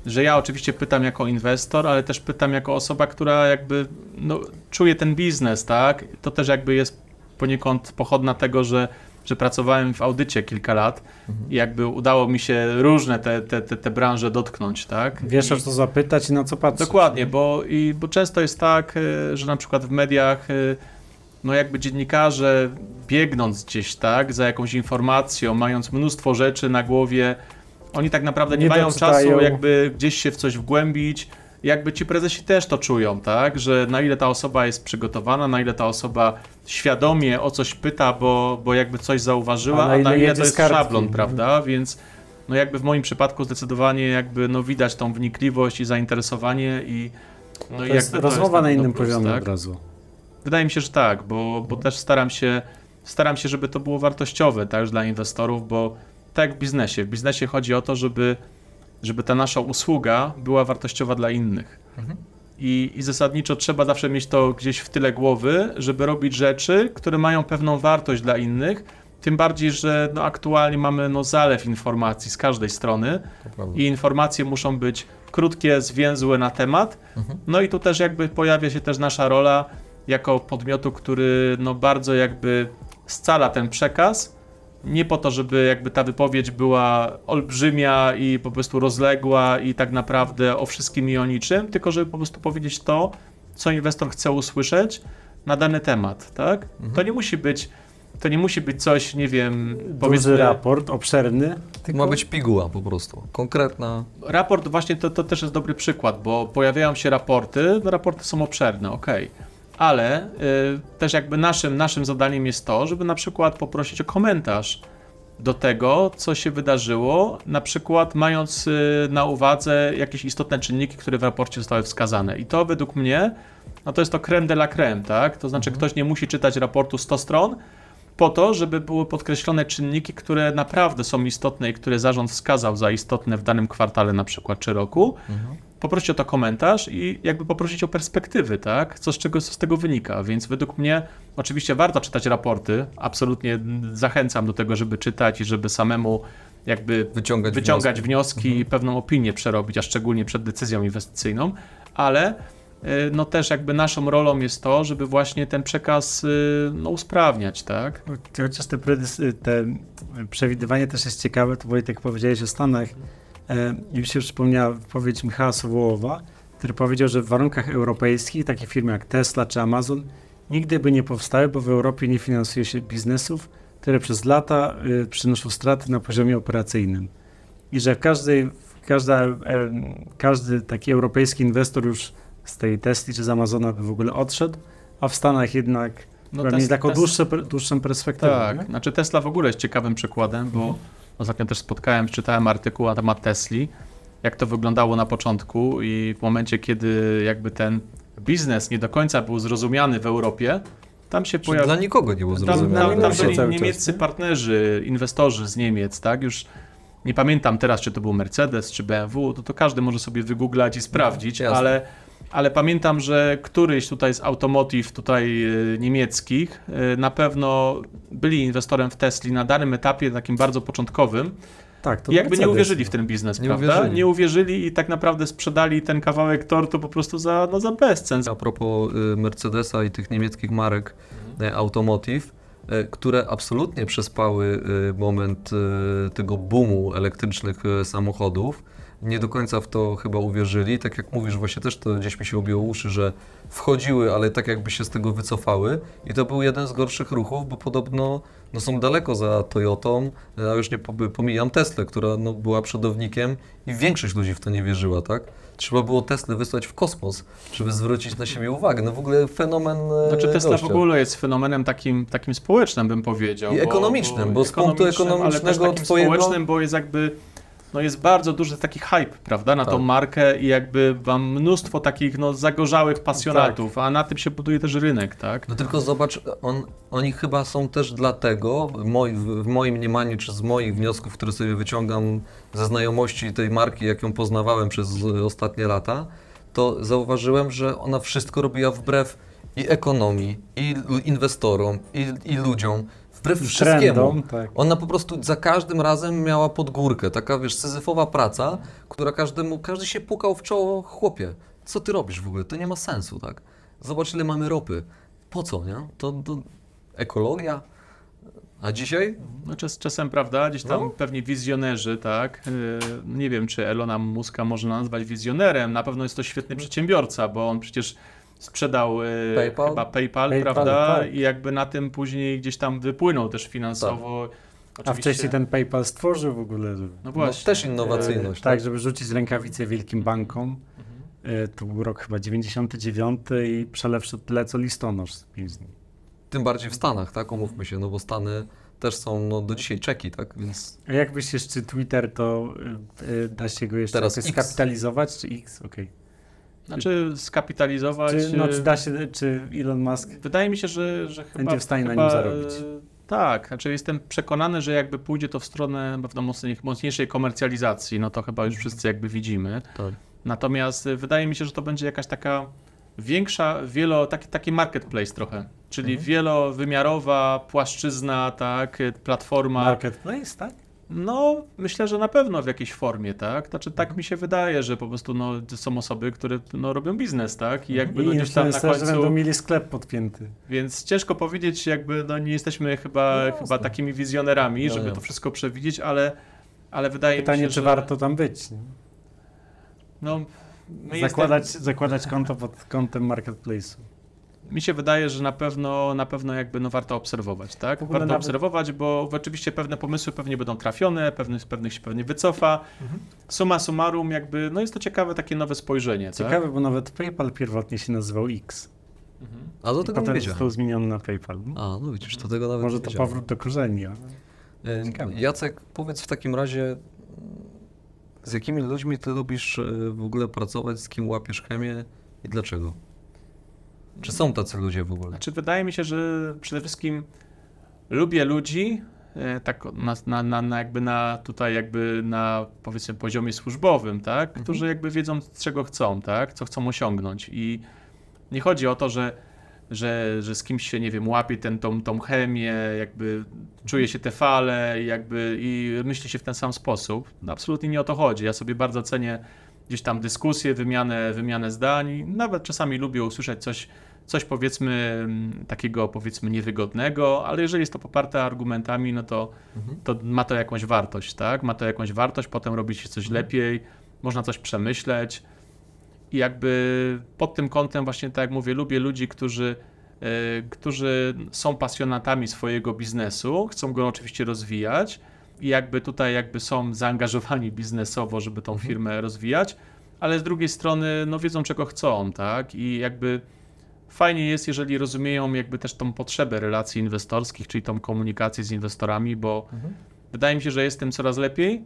że ja oczywiście pytam jako inwestor, ale też pytam jako osoba, która jakby no, czuje ten biznes, tak? To też jakby jest poniekąd pochodna tego, że, że pracowałem w audycie kilka lat i jakby udało mi się różne te, te, te, te branże dotknąć, tak? Wiesz, I- o co zapytać i na co patrzeć. Dokładnie, bo, i, bo często jest tak, y, że na przykład w mediach, y, no jakby dziennikarze biegnąc gdzieś, tak, za jakąś informacją, mając mnóstwo rzeczy na głowie, oni tak naprawdę nie, Nie mają doczytają. czasu jakby gdzieś się w coś wgłębić. Jakby ci prezesi też to czują, tak, że na ile ta osoba jest przygotowana, na ile ta osoba świadomie o coś pyta, bo, bo jakby coś zauważyła, A a na na ile ile, jedzie to z jest kartki. szablon, prawda, więc no jakby w moim przypadku zdecydowanie jakby no widać tą wnikliwość i zainteresowanie i no To i jest rozmowa na taki innym plus, poziomie tak? od razu. Wydaje mi się, że tak, bo, bo też staram się, staram się, żeby to było wartościowe też dla inwestorów, bo tak jak w biznesie. W biznesie chodzi o to, żeby, żeby ta nasza usługa była wartościowa dla innych. I, I zasadniczo trzeba zawsze mieć to gdzieś w tyle głowy, żeby robić rzeczy, które mają pewną wartość dla innych. Tym bardziej, że no, aktualnie mamy no, zalew informacji z każdej strony i informacje muszą być krótkie, zwięzłe na temat. Mhm. No i tu też jakby pojawia się też nasza rola jako podmiotu, który no bardzo jakby scala ten przekaz. Nie po to, żeby jakby ta wypowiedź była olbrzymia i po prostu rozległa i tak naprawdę o wszystkim i o niczym, tylko żeby po prostu powiedzieć to, co inwestor chce usłyszeć na dany temat, tak? To nie musi być to nie musi być coś, nie wiem, Duży raport, obszerny. Ma być piguła po prostu. Konkretna. Raport właśnie to, to też jest dobry przykład, bo pojawiają się raporty, no raporty są obszerne, ok, ale y, też jakby naszym, naszym zadaniem jest to, żeby na przykład poprosić o komentarz do tego, co się wydarzyło, na przykład mając y, na uwadze jakieś istotne czynniki, które w raporcie zostały wskazane. I to według mnie, no to jest to creme de la creme, tak? To znaczy ktoś nie musi czytać raportu 100 stron, po to, żeby były podkreślone czynniki, które naprawdę są istotne i które zarząd wskazał za istotne w danym kwartale na przykład czy roku, poprosić o to komentarz i jakby poprosić o perspektywy, tak? Co z czego co z tego wynika. Więc według mnie oczywiście warto czytać raporty. Absolutnie zachęcam do tego, żeby czytać i żeby samemu jakby Wyciągać, wyciągać wnioski. wnioski i pewną opinię przerobić, a szczególnie przed decyzją inwestycyjną, ale no też jakby naszą rolą jest to, żeby właśnie ten przekaz y, no, usprawniać, tak? Chociaż te, predys- te przewidywanie też jest ciekawe, to Wojtek powiedziałeś o Stanach. E, mi się przypomniała wypowiedź Michała Sowołowa, który powiedział, że w warunkach europejskich takie firmy jak Tesla czy Amazon nigdy by nie powstały, bo w Europie nie finansuje się biznesów, które przez lata y, przynoszą straty na poziomie operacyjnym. I że w każda, e, każdy taki europejski inwestor już z tej Tesli czy z Amazona by w ogóle odszedł, a w Stanach jednak No, no, tes- taką tes- dłuższe, dłuższą perspektywę. Tak, nie? znaczy Tesla w ogóle jest ciekawym przykładem, bo ostatnio też spotkałem, czytałem artykuł na temat Tesli, jak to wyglądało na początku i w momencie, kiedy jakby ten biznes nie do końca był zrozumiany w Europie, tam się Dla pojawił... nikogo nie było Tam, zrozumiałe. tam, tam Niemcy byli cały czas, niemieccy nie? partnerzy, inwestorzy z Niemiec, tak? Już nie pamiętam teraz, czy to był Mercedes, czy BMW, to, to każdy może sobie wygooglać i sprawdzić, jasne. ale, ale pamiętam, że któryś tutaj z automotive tutaj e, niemieckich e, na pewno byli inwestorem w Tesli na danym etapie, takim bardzo początkowym Tak, to i jakby nie uwierzyli w ten biznes, Nie prawda? uwierzyli. Nie uwierzyli i tak naprawdę sprzedali ten kawałek tortu po prostu za, no, za bezcen. A propos y, Mercedesa i tych niemieckich marek Mhm. y, automotive, y, które absolutnie przespały moment tego boomu elektrycznych samochodów. Nie do końca w to chyba uwierzyli. Tak jak mówisz, właśnie też to gdzieś mi się objęło uszy, że wchodziły, ale tak jakby się z tego wycofały. I to był jeden z gorszych ruchów, bo podobno no, są daleko za Toyotą, a już nie po- pomijam Teslę, która no, była przodownikiem i większość ludzi w to nie wierzyła, tak? Trzeba było Teslę wysłać w kosmos, żeby zwrócić na siebie uwagę. No w ogóle fenomen e, Znaczy Tesla gościa. w ogóle jest fenomenem takim, takim społecznym, bym powiedział. I ekonomicznym, bo z punktu ale też ekonomicznego takim twojego- społecznym, bo jest jakby, no jest bardzo duży taki hype, prawda, na tą Tak. markę i jakby mam mnóstwo takich no zagorzałych pasjonatów, a na tym się buduje też rynek, tak? No tylko zobacz, on, oni chyba są też dlatego, w, moi, w moim mniemaniu, czy z moich wniosków, które sobie wyciągam ze znajomości tej marki, jak ją poznawałem przez ostatnie lata, to zauważyłem, że ona wszystko robiła wbrew i ekonomii, i inwestorom, i, i ludziom, wbrew wszystkiemu. Trendom, tak. Ona po prostu za każdym razem miała podgórkę, taka wiesz, syzyfowa praca, która każdemu, każdy się pukał w czoło, chłopie, co ty robisz w ogóle, to nie ma sensu, tak? Zobacz ile mamy ropy, po co, nie? To, to ekologia, a dzisiaj? No czas, czasem, prawda, gdzieś tam No. pewnie wizjonerzy, tak, yy, nie wiem, czy Elona Muska można nazwać wizjonerem, na pewno jest to świetny przedsiębiorca, bo on przecież sprzedał yy, PayPal? chyba PayPal, PayPal, prawda, tak. i jakby na tym później gdzieś tam wypłynął też finansowo. A Oczywiście- wcześniej ten PayPal stworzył w ogóle. No No, właśnie. też innowacyjność, tak, tak? żeby rzucić rękawice wielkim bankom. E, To był rok chyba 99 i przelew szedł tyle co listonosz z pięć dni. Tym bardziej w Stanach, tak? Umówmy się, no bo Stany też są no, do dzisiaj czeki, tak? Więc A jakbyś jeszcze Twitter, to y, y, da się go jeszcze Teraz skapitalizować, czy X? Okej. Znaczy skapitalizować. Czy, no, czy da się, czy Elon Musk Wydaje mi się, że, że chyba. Będzie w stanie na chyba, nim zarobić. e, Tak, znaczy jestem przekonany, że jakby pójdzie to w stronę mocniejszej komercjalizacji, no to chyba już wszyscy jakby widzimy. tak. Natomiast y, wydaje mi się, że to będzie jakaś taka większa, wielo, taki, taki marketplace trochę, czyli wielowymiarowa płaszczyzna, tak, platforma. Marketplace, tak? No, myślę, że na pewno w jakiejś formie, tak? Znaczy, tak mi się wydaje, że po prostu no, są osoby, które no, robią biznes, tak? I jakby no, I gdzieś tam na końcu... będą mieli sklep podpięty. Więc ciężko powiedzieć, jakby no, nie jesteśmy chyba, No chyba takimi wizjonerami, No żeby to wszystko przewidzieć, ale, ale wydaje Pytanie, mi się, czy że... warto tam być. Nie? No, my Zakładać, zakładać konto pod kątem marketplace'u. Mi się wydaje, że na pewno, na pewno jakby no warto obserwować, tak? Warto nawet- obserwować, bo oczywiście pewne pomysły pewnie będą trafione, pewnych, pewnych się pewnie wycofa. Mhm. Summa summarum jakby, no jest to ciekawe takie nowe spojrzenie, tak? Ciekawe, bo nawet PayPal pierwotnie się nazywał X. Mhm. A do I tego nie wiedziałem. został zmieniony na PayPal. A, no widzisz, to tego nawet Może nie to wiedziałem. powrót do korzeni. Ale... E, Ciekawe. Jacek, powiedz w takim razie, z jakimi ludźmi ty lubisz e, w ogóle pracować, z kim łapiesz chemię i dlaczego? Czy są tacy ludzie w ogóle? Znaczy wydaje mi się, że przede wszystkim lubię ludzi, e, tak na, na, na, jakby na tutaj jakby na powiedzmy poziomie służbowym, tak? Mhm. Którzy jakby wiedzą czego chcą, tak? Co chcą osiągnąć i nie chodzi o to, że że, że z kimś się, nie wiem, łapie ten, tą, tą chemię, jakby czuje się te fale jakby i myśli się w ten sam sposób. No, absolutnie nie o to chodzi. Ja sobie bardzo cenię gdzieś tam dyskusję, wymianę, wymianę zdań. Nawet czasami lubię usłyszeć coś, coś powiedzmy mm, takiego powiedzmy niewygodnego, ale jeżeli jest to poparte argumentami, no to, Mhm. to ma to jakąś wartość, tak? Ma to jakąś wartość, potem robi się coś lepiej, można coś przemyśleć. I jakby pod tym kątem właśnie, tak jak mówię, lubię ludzi, którzy, e, którzy są pasjonatami swojego biznesu, chcą go oczywiście rozwijać i jakby tutaj jakby są zaangażowani biznesowo, żeby tą firmę rozwijać, ale z drugiej strony no wiedzą czego chcą, tak? I jakby fajnie jest, jeżeli rozumieją jakby też tą potrzebę relacji inwestorskich, czyli tą komunikację z inwestorami, bo Mhm. wydaje mi się, że jest tym coraz lepiej,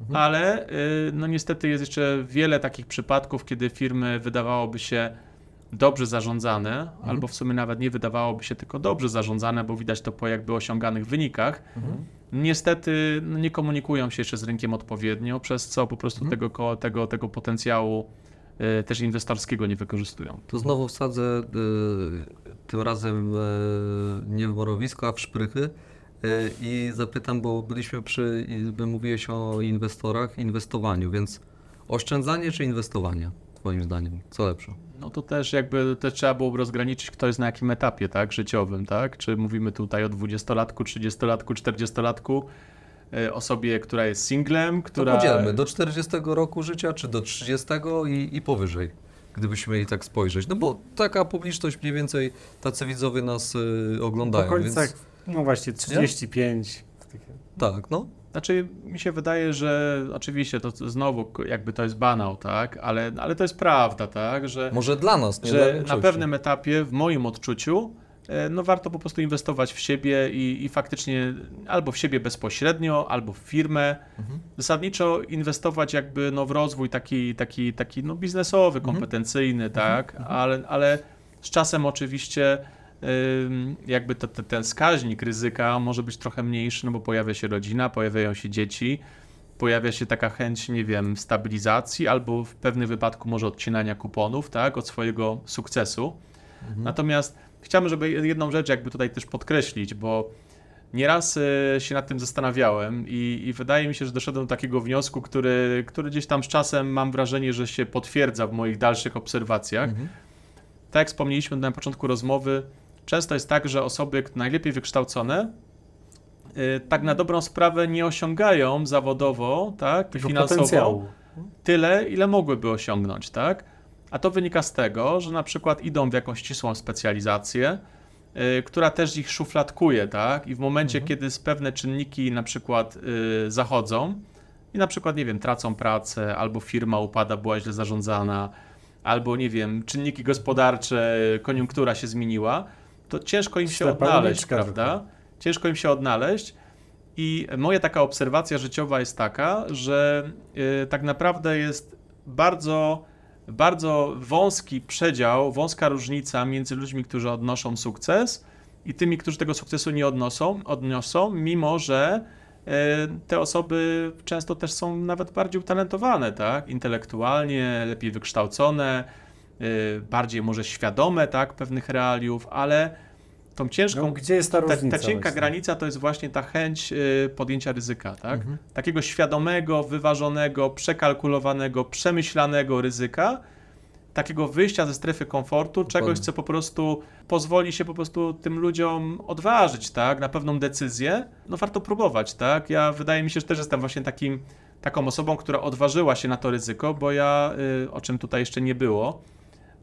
Mhm. ale y, no niestety jest jeszcze wiele takich przypadków, kiedy firmy wydawałoby się dobrze zarządzane, Mhm. albo w sumie nawet nie wydawałoby się tylko dobrze zarządzane, bo widać to po jakby osiąganych wynikach. Mhm. Niestety no, nie komunikują się jeszcze z rynkiem odpowiednio, przez co po prostu Mhm. tego, tego, tego potencjału też inwestorskiego nie wykorzystują. To znowu wsadzę e, tym razem e, nie w morowisko, a w szprychy e, i zapytam, bo byliśmy przy, mówiłeś o inwestorach, inwestowaniu, więc oszczędzanie czy inwestowanie, twoim zdaniem, co lepsze? No to też jakby też trzeba byłoby rozgraniczyć, kto jest na jakim etapie, tak, życiowym, tak? Czy mówimy tutaj o 20-latku, 30-latku, 40-latku, y, osobie, która jest singlem, To która... podzielmy, do 40 roku życia, czy do 30 i, i powyżej, gdybyśmy mieli tak spojrzeć. No bo taka publiczność mniej więcej, tacy widzowie nas y, W oglądają, okolicach, więc no właśnie, 35. Takie. tak, no. Znaczy, mi się wydaje, że oczywiście to znowu jakby to jest banał, tak? Ale, ale to jest prawda, tak? Że, Może dla nas, nie dla że na pewnym etapie, w moim odczuciu, e, no warto po prostu inwestować w siebie i, i faktycznie albo w siebie bezpośrednio, albo w firmę. Mhm. Zasadniczo inwestować jakby no w rozwój taki, taki, taki no biznesowy, Mhm. kompetencyjny, tak? Ale, ale z czasem oczywiście jakby to, to, ten wskaźnik ryzyka może być trochę mniejszy, no bo pojawia się rodzina, pojawiają się dzieci, pojawia się taka chęć, nie wiem, stabilizacji albo w pewnym wypadku może odcinania kuponów, tak, od swojego sukcesu. Mhm. Natomiast chciałbym, żeby jedną rzecz jakby tutaj też podkreślić, bo nieraz e, się nad tym zastanawiałem i, i wydaje mi się, że doszedłem do takiego wniosku, który, który gdzieś tam z czasem mam wrażenie, że się potwierdza w moich dalszych obserwacjach. Mhm. Tak jak wspomnieliśmy na początku rozmowy, często jest tak, że osoby najlepiej wykształcone y, tak na dobrą sprawę nie osiągają zawodowo, tak, Tego finansowo potencjału. tyle, ile mogłyby osiągnąć, tak? A to wynika z tego, że na przykład idą w jakąś ścisłą specjalizację, y, która też ich szufladkuje, tak? I w momencie, Mhm. kiedy pewne czynniki na przykład y, zachodzą i na przykład, nie wiem, tracą pracę, albo firma upada, była źle zarządzana, albo, nie wiem, czynniki gospodarcze, koniunktura się zmieniła, to ciężko im się odnaleźć, prawda? Ciężko im się odnaleźć. I moja taka obserwacja życiowa jest taka, że y, tak naprawdę jest bardzo, bardzo wąski przedział, wąska różnica między ludźmi, którzy odnoszą sukces i tymi, którzy tego sukcesu nie odnoszą, odniosą, mimo że e, te osoby często też są nawet bardziej utalentowane, tak? Intelektualnie, lepiej wykształcone, e, bardziej może świadome, tak? Pewnych realiów, ale tą ciężką, No, gdzie jest ta ta, różnica? ta cienka właśnie? granica to jest właśnie ta chęć y, podjęcia ryzyka, tak? Takiego świadomego, wyważonego, przekalkulowanego, przemyślanego ryzyka, takiego wyjścia ze strefy komfortu, czegoś, co po prostu pozwoli się po prostu tym ludziom odważyć, tak? Na pewną decyzję. No warto próbować, tak? Ja wydaje mi się, że też jestem właśnie takim, taką osobą, która odważyła się na to ryzyko, bo ja, y, o czym tutaj jeszcze nie było,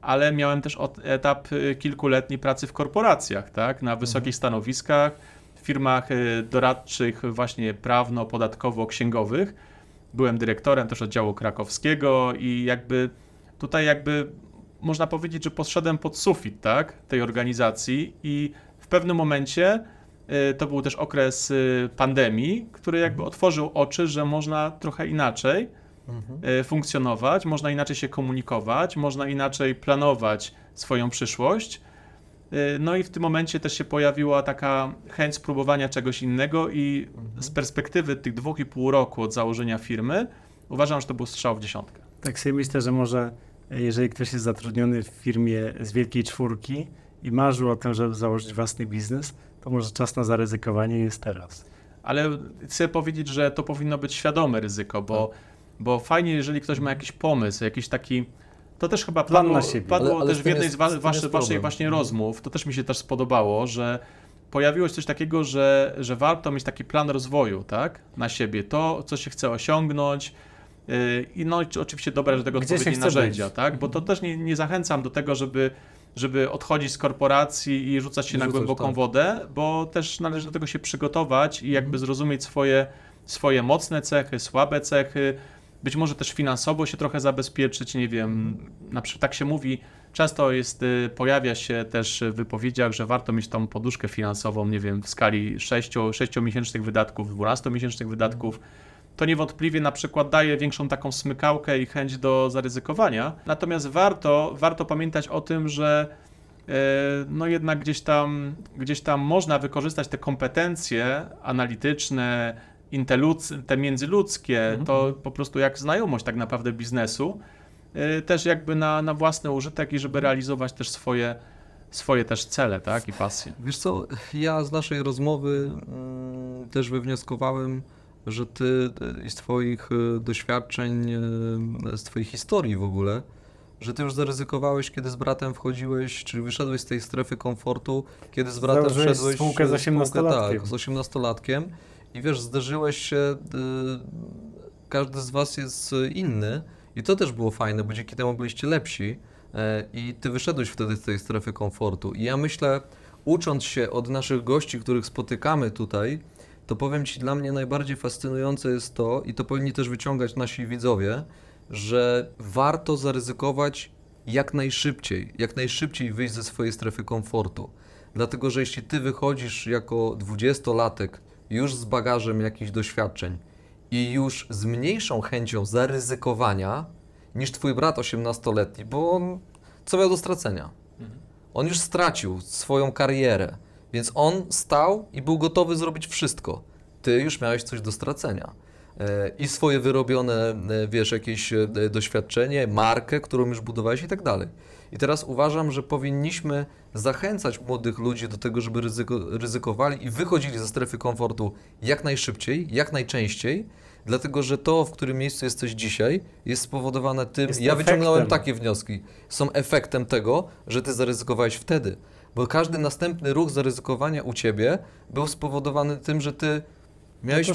ale miałem też etap y, kilkuletniej pracy w korporacjach, tak, na wysokich stanowiskach, w firmach y, doradczych właśnie prawno-podatkowo-księgowych. Byłem dyrektorem też oddziału krakowskiego i jakby tutaj jakby można powiedzieć, że podszedłem pod sufit, tak, tej organizacji i w pewnym momencie y, to był też okres pandemii, który jakby otworzył oczy, że można trochę inaczej e, funkcjonować, można inaczej się komunikować, można inaczej planować swoją przyszłość. E, No i w tym momencie też się pojawiła taka chęć spróbowania czegoś innego i z perspektywy tych dwóch i pół roku od założenia firmy uważam, że to był strzał w dziesiątkę. Tak sobie myślę, że może e, jeżeli ktoś jest zatrudniony w firmie z wielkiej czwórki i marzył o tym, żeby założyć własny biznes, to może czas na zaryzykowanie jest teraz. Ale chcę powiedzieć, że to powinno być świadome ryzyko, bo, Tak. Bo fajnie, jeżeli ktoś ma jakiś pomysł, jakiś taki. To też chyba Plan padło, na siebie. padło Ale- ale też w jednej jest- z, wa- z tym waszy, jest waszej problem. właśnie rozmów. To też mi się też spodobało, że pojawiło się coś takiego, że, że warto mieć taki plan rozwoju, tak? Na siebie. To, co się chce osiągnąć. yy, I no i oczywiście dobrać do tego Gdzie się odpowiednie narzędzia, być. tak? Bo to też nie, nie zachęcam do tego, żeby, żeby odchodzić z korporacji i rzucać się I na rzucać, głęboką tak. wodę, bo też należy do tego się przygotować i jakby Mhm. zrozumieć swoje, swoje mocne cechy, słabe cechy, być może też finansowo się trochę zabezpieczyć, nie wiem, na przykład tak się mówi, często jest, y, pojawia się też w wypowiedziach, że warto mieć tą poduszkę finansową, nie wiem, w skali 6, 6-miesięcznych wydatków, 12-miesięcznych wydatków. To niewątpliwie na przykład daje większą taką smykałkę i chęć do zaryzykowania. Natomiast warto, warto pamiętać o tym, że e, no jednak gdzieś tam, gdzieś tam można wykorzystać te kompetencje analityczne, inteludz- te międzyludzkie, to po prostu jak znajomość tak naprawdę biznesu, e, też jakby na, na własny użytek i żeby realizować też swoje, swoje też cele, tak, i pasje. Wiesz co, ja z naszej rozmowy mm, też wywnioskowałem, że ty i z twoich e, doświadczeń, z twojej historii w ogóle, że ty już zaryzykowałeś, kiedy z bratem wchodziłeś, czyli wyszedłeś z tej strefy komfortu, kiedy z bratem Założyłeś wszedłeś spółkę z e, spółkę, 18-latkiem. Tak, z 18-latkiem i wiesz, zderzyłeś się, e, każdy z was jest e, inny i to też było fajne, bo dzięki temu byliście lepsi e, i ty wyszedłeś wtedy z tej strefy komfortu i ja myślę, ucząc się od naszych gości, których spotykamy tutaj, to powiem Ci, dla mnie najbardziej fascynujące jest to, i to powinni też wyciągać nasi widzowie, że warto zaryzykować jak najszybciej, jak najszybciej wyjść ze swojej strefy komfortu. Dlatego, że jeśli Ty wychodzisz jako dwudziestolatek już z bagażem jakichś doświadczeń i już z mniejszą chęcią zaryzykowania niż Twój brat 18-letni, bo on co miał do stracenia? On już stracił swoją karierę, więc on stał i był gotowy zrobić wszystko. Ty już miałeś coś do stracenia. E, I swoje wyrobione, e, wiesz, jakieś e, doświadczenie, markę, którą już budowałeś i tak dalej. I teraz uważam, że powinniśmy zachęcać młodych ludzi do tego, żeby ryzyko, ryzykowali i wychodzili ze strefy komfortu jak najszybciej, jak najczęściej, dlatego że to, w którym miejscu jesteś dzisiaj, jest spowodowane tym, Jest ja wyciągnąłem efektem. takie wnioski, są efektem tego, że ty zaryzykowałeś wtedy. Bo każdy następny ruch zaryzykowania u ciebie był spowodowany tym, że ty miałeś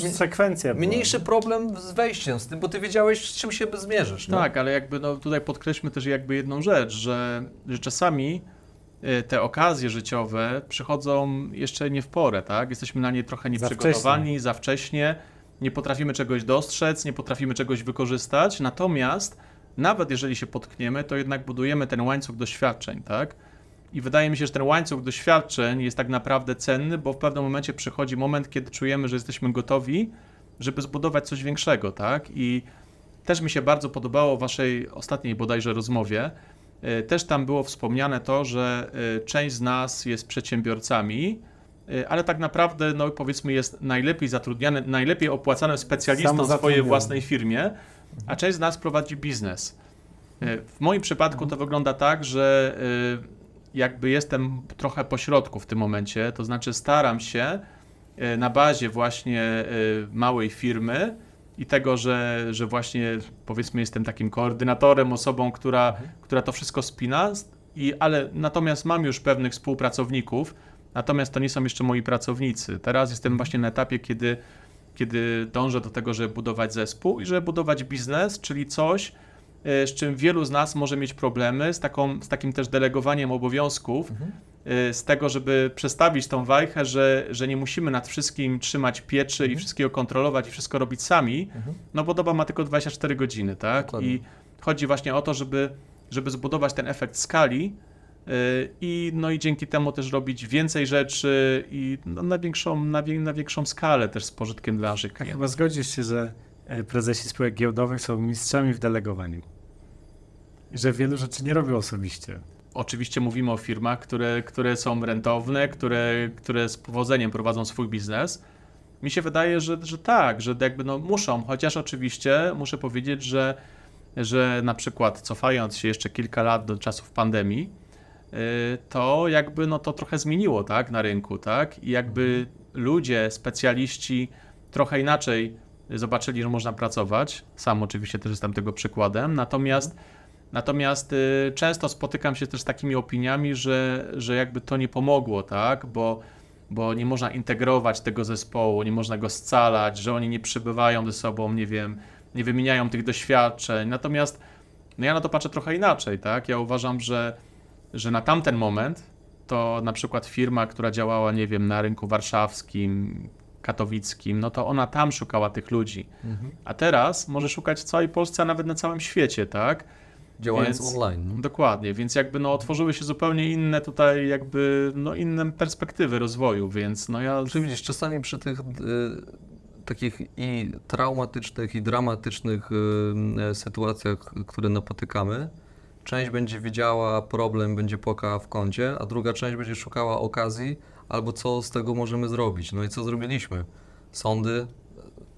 była. mniejszy problem z wejściem z tym, bo ty wiedziałeś, z czym się zmierzysz. no. Tak, ale jakby no, tutaj podkreślmy też jakby jedną rzecz, że, że czasami y, te okazje życiowe przychodzą jeszcze nie w porę, tak? Jesteśmy na nie trochę nieprzygotowani, za wcześnie, nie potrafimy czegoś dostrzec, nie potrafimy czegoś wykorzystać, natomiast nawet jeżeli się potkniemy, to jednak budujemy ten łańcuch doświadczeń, tak? I wydaje mi się, że ten łańcuch doświadczeń jest tak naprawdę cenny, bo w pewnym momencie przychodzi moment, kiedy czujemy, że jesteśmy gotowi, żeby zbudować coś większego, tak? I też mi się bardzo podobało w waszej ostatniej bodajże rozmowie. y, Też tam było wspomniane to, że y, część z nas jest przedsiębiorcami y, ale tak naprawdę, no powiedzmy, jest najlepiej zatrudniany, najlepiej opłacanym specjalistą w swojej własnej firmie, a część z nas prowadzi biznes. W moim przypadku to wygląda tak, że jakby jestem trochę pośrodku w tym momencie, to znaczy staram się y, na bazie właśnie y, małej firmy i tego, że, że właśnie powiedzmy jestem takim koordynatorem, osobą, która, która to wszystko spina, i, ale natomiast mam już pewnych współpracowników, natomiast to nie są jeszcze moi pracownicy. Teraz jestem właśnie na etapie, kiedy, kiedy dążę do tego, żeby budować zespół i żeby budować biznes, czyli coś, e, z czym wielu z nas może mieć problemy, z, taką, z takim też delegowaniem obowiązków, e, z tego, żeby przestawić tą wajchę, że, że nie musimy nad wszystkim trzymać pieczy i wszystkiego kontrolować i wszystko robić sami, no bo doba ma tylko 24 godziny, tak? Dokładnie. I chodzi właśnie o to, żeby, żeby zbudować ten efekt skali yy, i, no i dzięki temu też robić więcej rzeczy i no, na, większą, na, wie, na większą skalę też z pożytkiem dla naszych klientów. Chyba zgodzisz się, że e, prezesi spółek giełdowych są mistrzami w delegowaniu. Że wielu rzeczy nie robią osobiście. Oczywiście mówimy o firmach, które, które są rentowne, które, które z powodzeniem prowadzą swój biznes. Mi się wydaje, że, że tak, że jakby no muszą, chociaż oczywiście muszę powiedzieć, że, że na przykład cofając się jeszcze kilka lat do czasów pandemii, yy, to jakby no to trochę zmieniło tak, na rynku, tak? I jakby ludzie, specjaliści trochę inaczej zobaczyli, że można pracować. Sam oczywiście też jestem tego przykładem, natomiast Natomiast y, często spotykam się też z takimi opiniami, że, że jakby to nie pomogło, tak? Bo, bo nie można integrować tego zespołu, nie można go scalać, że oni nie przybywają ze sobą, nie wiem, nie wymieniają tych doświadczeń. Natomiast no ja na to patrzę trochę inaczej, tak? Ja uważam, że, że na tamten moment to na przykład firma, która działała, nie wiem, na rynku warszawskim, katowickim, no to ona tam szukała tych ludzi. A teraz może szukać w całej Polsce, a nawet na całym świecie, tak? Działając Więc- online. No. Dokładnie, więc jakby no otworzyły się zupełnie inne tutaj jakby no inne perspektywy rozwoju, więc no ja Czy widzisz, czasami przy tych y, takich i traumatycznych, i dramatycznych y, sytuacjach, które napotykamy, część będzie widziała problem, będzie płakała w kącie, a druga część będzie szukała okazji albo co z tego możemy zrobić. No i co zrobiliśmy? Sądy,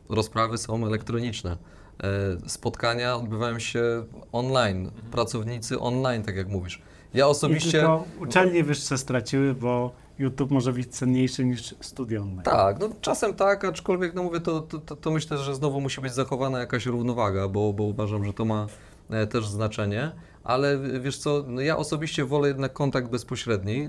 rozprawy są elektroniczne. E, Spotkania odbywają się online, pracownicy online, tak jak mówisz. Ja I osobiście. tylko uczelnie wyższe straciły, bo YouTube może być cenniejszy niż studia online. Tak, no czasem tak, aczkolwiek no mówię, to, to, to, to myślę, że znowu musi być zachowana jakaś równowaga, bo, bo uważam, że to ma e, też znaczenie. Ale wiesz co, no ja osobiście wolę jednak kontakt bezpośredni,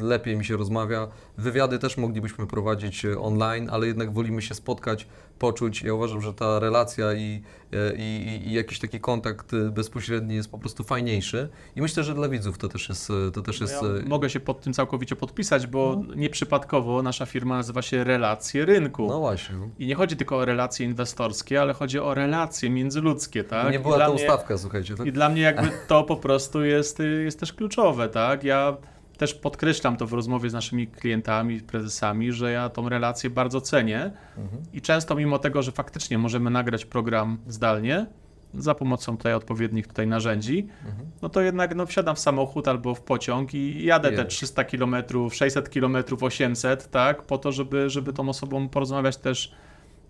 e, lepiej mi się rozmawia. Wywiady też moglibyśmy prowadzić e, online, ale jednak wolimy się spotkać, poczuć. Ja uważam, że ta relacja i, e, i, i jakiś taki kontakt e, bezpośredni jest po prostu fajniejszy. I myślę, że dla widzów to też jest, e, to też jest ja mogę się pod tym całkowicie podpisać, bo nieprzypadkowo nasza firma nazywa się Relacje Rynku. no właśnie. no. I nie chodzi tylko o relacje inwestorskie, ale chodzi o relacje międzyludzkie, tak? Nie była to mnie- ustawka, słuchajcie. Tak? I dla mnie jakby to po prostu jest, jest też kluczowe, tak? Ja też podkreślam to w rozmowie z naszymi klientami, prezesami, że ja tą relację bardzo cenię i często mimo tego, że faktycznie możemy nagrać program zdalnie za pomocą tutaj odpowiednich tutaj narzędzi, no to jednak no, wsiadam w samochód albo w pociąg i jadę te Jedziesz. 300 km, 600 km, 800, tak? Po to, żeby, żeby tą osobą porozmawiać też,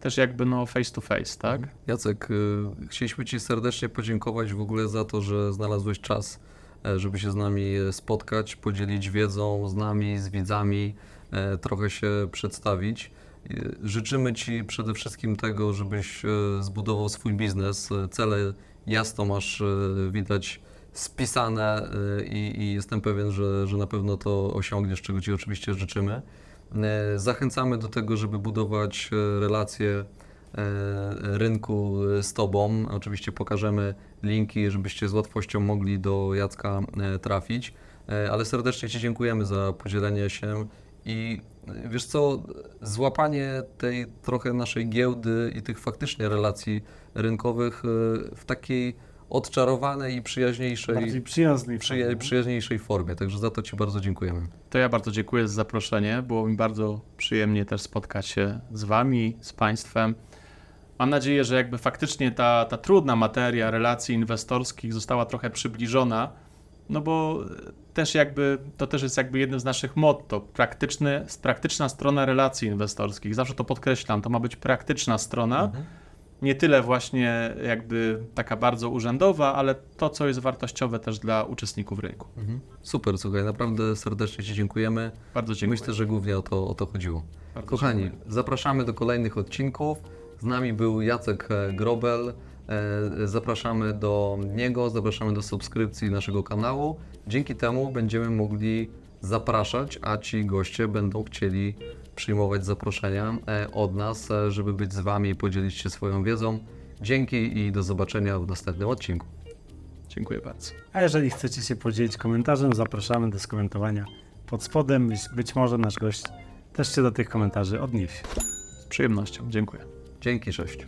też jakby no face to face, tak? Jacek, y, chcieliśmy Ci serdecznie podziękować w ogóle za to, że znalazłeś czas, żeby się z nami e, spotkać, podzielić wiedzą z nami, z widzami, e, trochę się przedstawić. Życzymy Ci przede wszystkim tego, żebyś e, zbudował swój biznes. E, Cele jasno masz, e, widać, spisane e, i, i jestem pewien, że, że na pewno to osiągniesz, czego Ci oczywiście życzymy. E, Zachęcamy do tego, żeby budować e, relacje e, rynku z Tobą. Oczywiście pokażemy linki, żebyście z łatwością mogli do Jacka e, trafić. E, Ale serdecznie Ci dziękujemy za podzielenie się i e, wiesz co, złapanie tej trochę naszej giełdy i tych faktycznie relacji rynkowych e, w takiej odczarowanej i przyjaźniejszej, Bardziej przyjaznej. przyja- przyjaźniejszej formie. Także za to Ci bardzo dziękujemy. To ja bardzo dziękuję za zaproszenie. Było mi bardzo przyjemnie też spotkać się z Wami, z Państwem. Mam nadzieję, że jakby faktycznie ta, ta trudna materia relacji inwestorskich została trochę przybliżona no bo też jakby, to też jest jakby jednym z naszych motto, praktyczny, praktyczna strona relacji inwestorskich. Zawsze to podkreślam, to ma być praktyczna strona, Mhm. nie tyle właśnie jakby taka bardzo urzędowa, ale to, co jest wartościowe też dla uczestników rynku. Mhm. Super, słuchaj, naprawdę serdecznie Ci dziękujemy. Bardzo dziękuję. Myślę, że głównie o to, o to chodziło. Bardzo Kochani, dziękuję. zapraszamy do kolejnych odcinków. Z nami był Jacek e, Grobel. E, Zapraszamy do niego, zapraszamy do subskrypcji naszego kanału. Dzięki temu będziemy mogli zapraszać, a ci goście będą chcieli przyjmować zaproszenia e, od nas, żeby być z Wami i podzielić się swoją wiedzą. Dzięki i do zobaczenia w następnym odcinku. Dziękuję bardzo. A jeżeli chcecie się podzielić komentarzem, zapraszamy do skomentowania pod spodem. Być- Być może nasz gość też się do tych komentarzy odniesie. Z przyjemnością. Dziękuję. Dzięki, cześć.